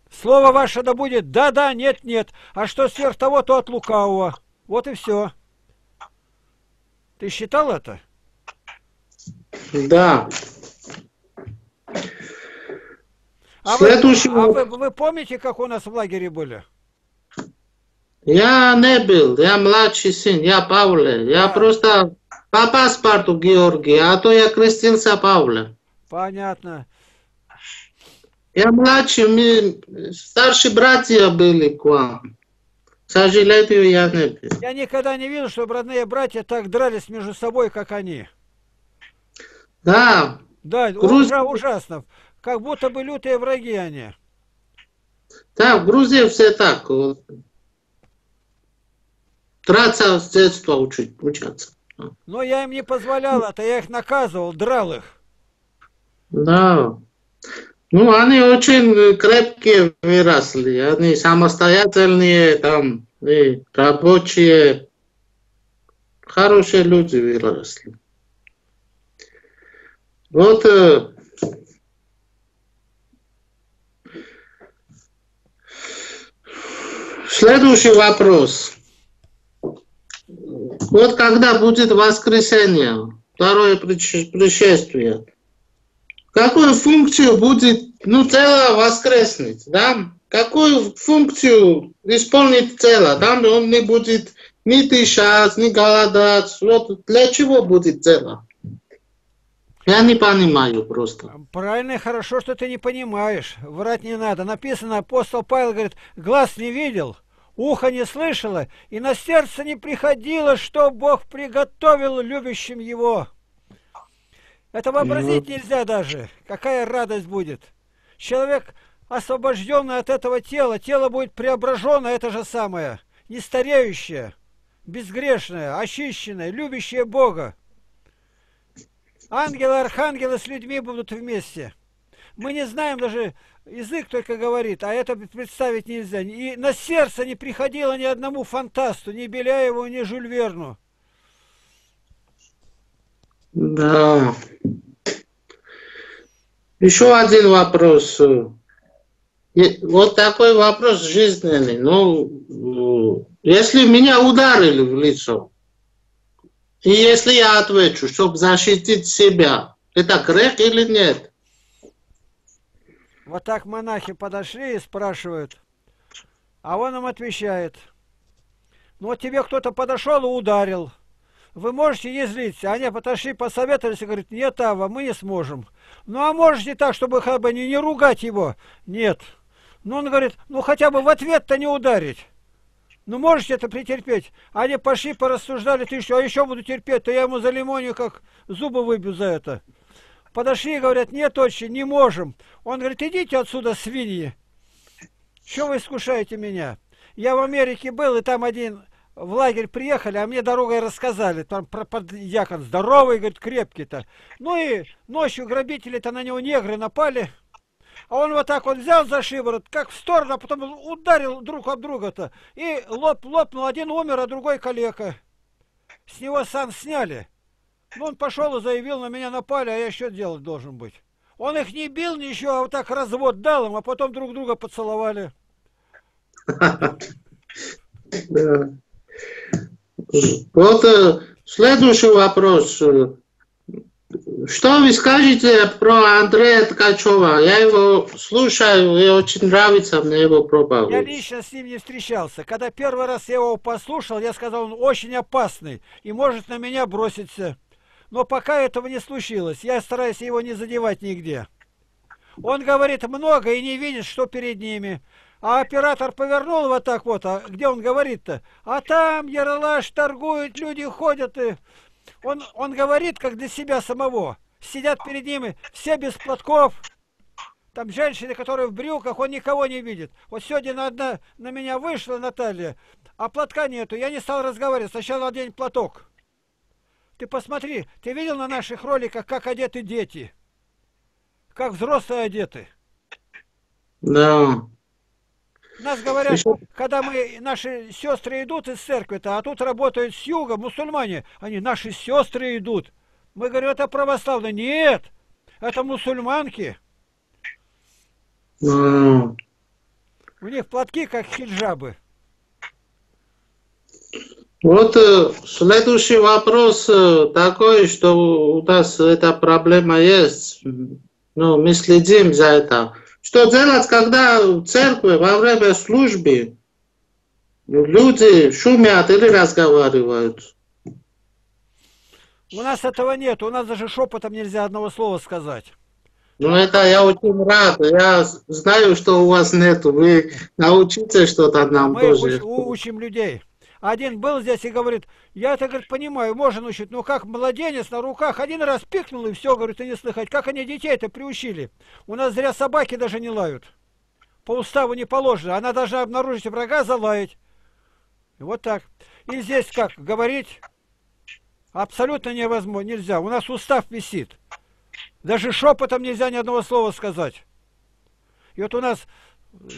Слово ваше да будет да-да, нет-нет, а что сверх того, то от лукавого. Вот и все. Ты считал это? Да. А, вы, Следующий а вы, вы помните, как у нас в лагере были? Я не был, я младший сын, я Павле. Я А. просто по паспорту Георгий, а то я крестился Павле. Понятно. Я младший, мы, старшие братья были к вам. К сожалению, я не был. Я никогда не видел, чтобы родные братья так дрались между собой, как они. Да, Да, Груз- ужа- ужасно. Как будто бы лютые враги они. да, в Грузии все так. Вот. Драться с детства учить, учатся. Но я им не позволял это, я их наказывал, драл их. Да. Ну, они очень крепкие выросли, они самостоятельные, там, и рабочие, хорошие люди выросли. Вот следующий вопрос. Вот когда будет воскресенье, второе пришествие, какую функцию будет, ну, тело воскреснет, да? Какую функцию исполнит тело? Там он не будет ни дышать, ни голодать. Вот для чего будет тело? Я не понимаю просто. Правильно и хорошо, что ты не понимаешь. Врать не надо. Написано, апостол Павел говорит, глаз не видел, ухо не слышало, и на сердце не приходило, что Бог приготовил любящим его. Это вообразить нельзя даже. Какая радость будет. Человек, освобожденный от этого тела, тело будет преображено, это же самое, не стареющее, безгрешное, очищенное, любящее Бога. Ангелы, архангелы с людьми будут вместе. Мы не знаем даже, язык только говорит, а это представить нельзя. И на сердце не приходило ни одному фантасту, ни Беляеву, ни Жюль Верну. Да. Еще один вопрос. Вот такой вопрос жизненный. Ну, если меня ударили в лицо, и если я отвечу, чтобы защитить себя, это грех или нет? Вот так монахи подошли и спрашивают, а он им отвечает, ну вот тебе кто-то подошел и ударил, вы можете не злиться. Они подошли, посоветовались и говорят, нет, Ава, мы не сможем. Ну а можете так, чтобы хотя бы не, не ругать его? Нет. Ну он говорит, ну хотя бы в ответ-то не ударить. Ну, можете это претерпеть? Они пошли, порассуждали, ты что, а еще буду терпеть, то я ему за лимонию как зубы выбью за это. Подошли говорят, нет, очень, не можем. Он говорит, идите отсюда, свиньи. Что вы искушаете меня? Я в Америке был, и там один в лагерь приехали, а мне дорогой рассказали. Там про подьякон здоровый, говорит, крепкий-то. Ну и ночью грабители-то на него негры напали. А он вот так вот взял за шиворот, как в сторону, а потом ударил друг об друга-то. И лоб лопнул, один умер, а другой калека. С него сан сняли. Ну, он пошел и заявил, на меня напали, а я что делать должен быть? Он их не бил ничего, а вот так развод дал им, а потом друг друга поцеловали. Вот э, следующий вопрос. Что вы скажете про Андрея Ткачева? Я его слушаю, и очень нравится мне его проповедь. Я лично с ним не встречался. Когда первый раз я его послушал, я сказал, он очень опасный и может на меня броситься. Но пока этого не случилось, я стараюсь его не задевать нигде. Он говорит много и не видит, что перед ними. А оператор повернул вот так вот, а где он говорит-то? А там Ералаш торгует, люди ходят и... Он, он говорит, как для себя самого. Сидят перед ними все без платков. Там женщины, которые в брюках, он никого не видит. Вот сегодня одна на меня вышла, Наталья, а платка нету. Я не стал разговаривать. Сначала надень платок. Ты посмотри, ты видел на наших роликах, как одеты дети? Как взрослые одеты? Да. Нас говорят, Еще... когда мы, наши сестры идут из церкви-то, а тут работают с юга, мусульмане, они, наши сестры идут. Мы говорим, это православные. Нет, это мусульманки. Mm. У них платки, как хиджабы. Вот э, следующий вопрос э, такой, что у нас эта проблема есть. Ну, мы следим за это. Что делать, когда в церкви во время службы люди шумят или разговаривают? У нас этого нет, у нас даже шепотом нельзя одного слова сказать. Ну это я очень рад, я знаю, что у вас нету, вы научите что-то нам Мы тоже. Мы учим людей. Один был здесь и говорит, я это, говорит, понимаю, можно учить, но как младенец на руках один раз пикнул и все, говорит, и не слыхать. Как они детей это приучили? У нас зря собаки даже не лают. По уставу не положено. Она должна обнаружить врага, залаять. И вот так. И здесь как, говорить абсолютно невозможно, нельзя. У нас устав висит. Даже шепотом нельзя ни одного слова сказать. И вот у нас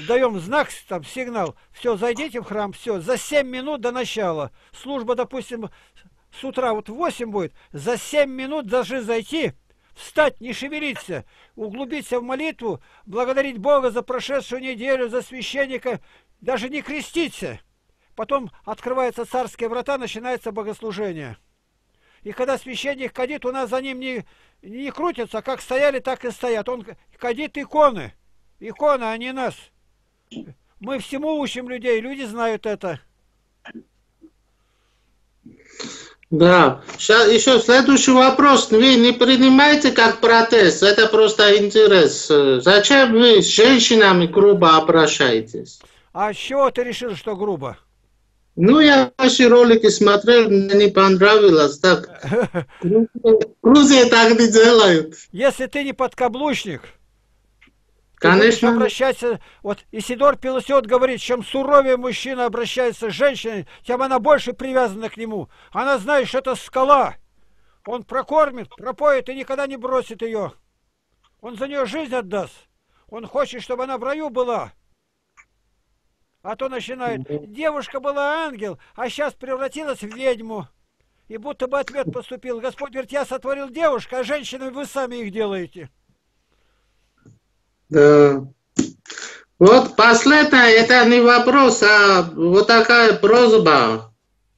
даем знак, там, сигнал, все, зайдите в храм, все, за 7 минут до начала. Служба, допустим, с утра вот в 8 будет, за 7 минут должны зайти, встать, не шевелиться, углубиться в молитву, благодарить Бога за прошедшую неделю, за священника, даже не креститься. Потом открываются царские врата, начинается богослужение. И когда священник кадит, у нас за ним не, не крутится, как стояли, так и стоят. Он кадит иконы. Иконы, а не нас. Мы всему учим людей, люди знают это. Да. Сейчас еще следующий вопрос. Вы не принимаете как протест, это просто интерес. Зачем вы с женщинами грубо обращаетесь? А с чего ты решил, что грубо? Ну, я ваши ролики смотрел, мне не понравилось. Так, Грузия так не делают. Если ты не подкаблучник, Конечно. обращаться, вот Исидор Пилосиот говорит, чем суровее мужчина обращается с женщиной, тем она больше привязана к нему. Она знает, что это скала. Он прокормит, пропоит и никогда не бросит ее. Он за нее жизнь отдаст. Он хочет, чтобы она в раю была. А то начинает, девушка была ангел, а сейчас превратилась в ведьму. И будто бы ответ поступил. Господь говорит, я сотворил девушку, а женщинами вы сами их делаете. Да. Вот последнее, это не вопрос, а вот такая просьба,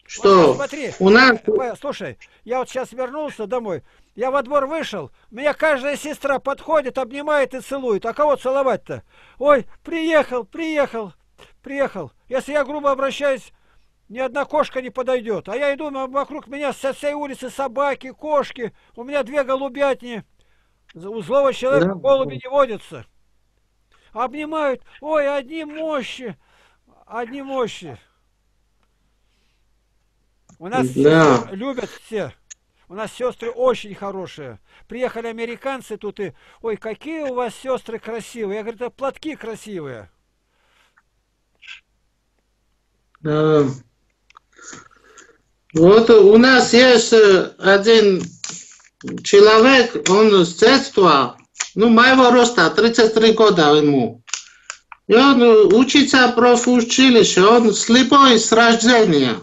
что Вот смотри, у нас... Павел, слушай, я вот сейчас вернулся домой, я во двор вышел, меня каждая сестра подходит, обнимает и целует. А кого целовать-то? Ой, приехал, приехал, приехал. Если я грубо обращаюсь, ни одна кошка не подойдет. А я иду, вокруг меня со всей улицы собаки, кошки. У меня две голубятни. У злого человека Да. голуби не водятся. Обнимают. Ой, одни мощи. Одни мощи. У нас Да. сестры любят все. У нас сестры очень хорошие. Приехали американцы тут и, ой, какие у вас сестры красивые. Я говорю, это платки красивые. Да. Вот у нас есть э, один человек, он с детства, ну, моего роста, 33 года ему. И он учится профучилище, он слепой с рождения.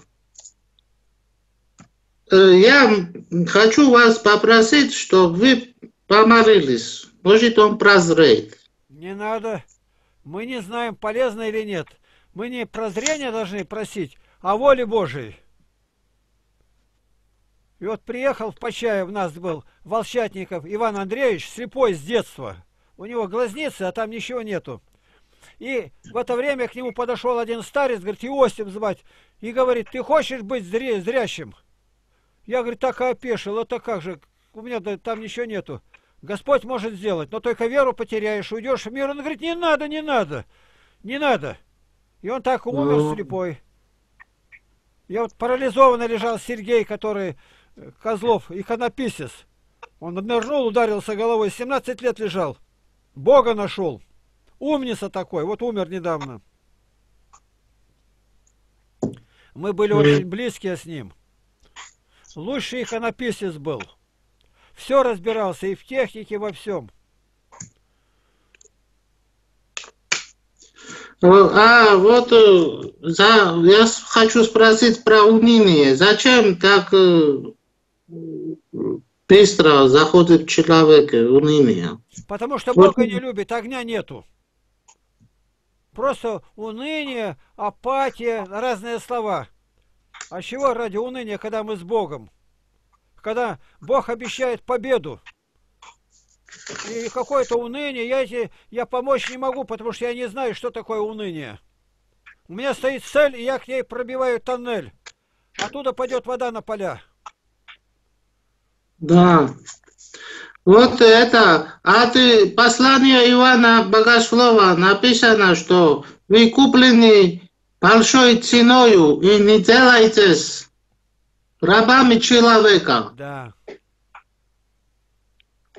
Э, Я хочу вас попросить, чтобы вы помолились. Может, он прозреет. Не надо. Мы не знаем, полезно или нет. Мы не прозрения должны просить, а воли Божией. И вот приехал в Почаев, у нас был Волчатников Иван Андреевич, слепой с детства. У него глазницы, а там ничего нету. И в это время к нему подошел один старец, говорит, Иосиф звать, и говорит, ты хочешь быть зря- зрящим? Я, говорит, так и опешил, это как же, у меня там ничего нету. Господь может сделать, но только веру потеряешь, уйдешь в мир. Он говорит, не надо, не надо, не надо. И он так умер Ну. слепой. Я вот парализованно лежал Сергей, который Козлов, иконописец. Он нырнул, ударился головой, 17 лет лежал. Бога нашел. Умница такой, вот умер недавно. Мы были очень близкие с ним. Лучший иконописец был. Все разбирался и в технике, и во всем. А вот э, за, я хочу спросить про уныние. Зачем так быстро заходит в человека уныние? Потому что Вот Бога не любит, огня нету. Просто уныние, апатия, разные слова. А чего ради уныния, когда мы с Богом? Когда Бог обещает победу. И какое-то уныние, я, эти, я помочь не могу, потому что я не знаю, что такое уныние. У меня стоит цель, и я к ней пробиваю тоннель. Оттуда пойдет вода на поля. Да. Вот это, а ты послание Ивана Богослова написано, что вы куплены большой ценою и не делайтесь рабами человека. Да.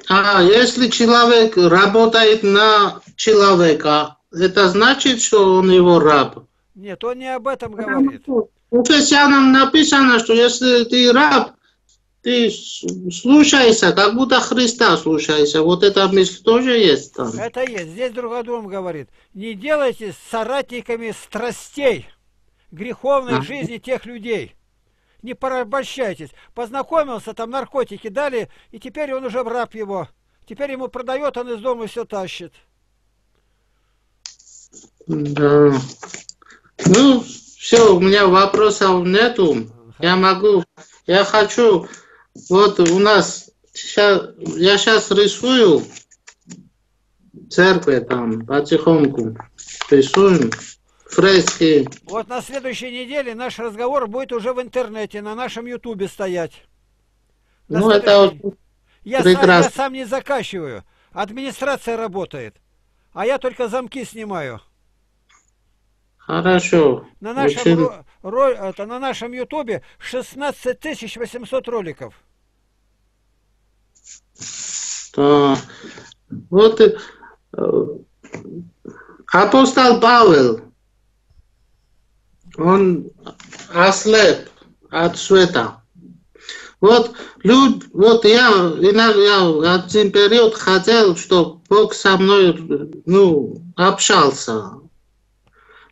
А если человек работает на человека, это значит, что он его раб. Нет, он не об этом говорит. В Ефесянам написано, что если ты раб, ты с- слушайся, как будто Христа слушайся. Вот эта мысль тоже есть там. Это есть. Здесь друг о другом говорит. Не делайте соратниками страстей, греховной Ага. жизни тех людей. Не порабощайтесь. Познакомился, там наркотики дали, и теперь он уже раб его. Теперь ему продает, он из дома все тащит. Да. Ну, все, у меня вопросов нету. Я могу, я хочу, вот у нас, ща- я сейчас рисую церковь там потихоньку, рисуем фрески. Вот на следующей неделе наш разговор будет уже в интернете, на нашем ютубе стоять. На Ну, это вот Я сам, я прекрасно. сам не закачиваю. Администрация работает. А я только замки снимаю. хорошо. На нашем, Очень- ро- ро- это, на нашем ютубе 16 тысяч 800 роликов. Да. Вот э, апостол Павел, он ослеп от света. Вот, люд, вот я иногда один период хотел, чтобы Бог со мной ну, общался.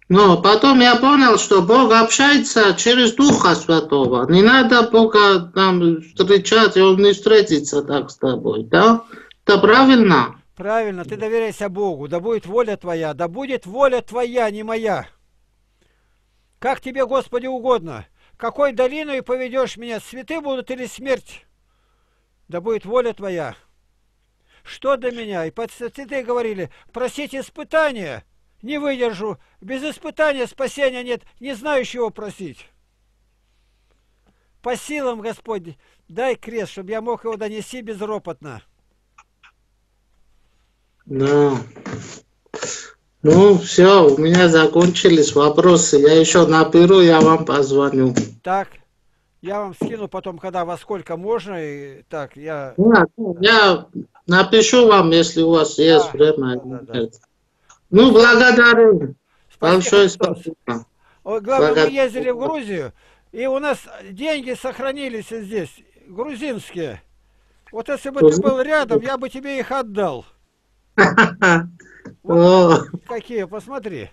Но потом я понял, что Бог общается через Духа Святого. Не надо Бога там встречать, и Он не встретится так с тобой. Да? Это правильно? Правильно, ты доверяйся Богу. Да будет воля твоя, да будет воля твоя, не моя. Как тебе, Господи, угодно. Какой долиной поведешь меня, цветы будут или смерть? Да будет воля твоя. Что до меня? И святые говорили, просить испытания. Не выдержу. Без испытания спасения нет. Не знаю, чего просить. По силам, Господь, дай крест, чтобы я мог его донести безропотно. Да. Ну, все, у меня закончились вопросы. Я еще наберу, я вам позвоню. Так, я вам скину потом, когда во сколько можно. И, так, я... Да, Я напишу вам, если у вас есть Да, время. да, да, да. Ну, благодарю. Большое спасибо. Вот, главное, мы Благодарю. ездили в Грузию, и у нас деньги сохранились здесь, грузинские. Вот если бы ты был рядом, я бы тебе их отдал. О, Какие, посмотри.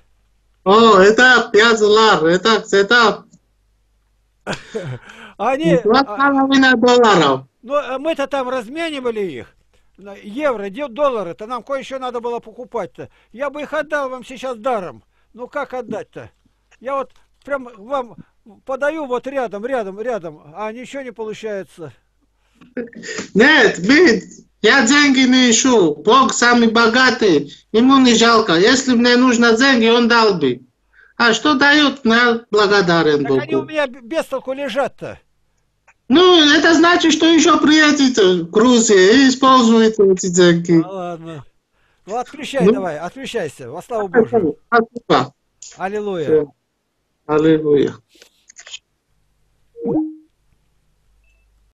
о, это 5 лар, это, это Они, два с а, половиной долларов. ну, мы-то там разменивали их. На Евро, де- доллары-то нам кое-что надо было покупать-то. Я бы их отдал вам сейчас даром. Ну как отдать-то? Я вот прям вам подаю вот рядом, рядом, рядом, а ничего не получается. Нет, мы, я деньги не ищу. Бог самый богатый, ему не жалко. Если мне нужно деньги, он дал бы. А что дает, я благодарен Так они у Богу. меня без толку лежат-то. Ну, это значит, что еще приедете в Грузию и используете эти деньги. Ну ладно. Ну отключай Ну. давай, отключайся. Во славу Божию. Спасибо. Аллилуйя. Аллилуйя.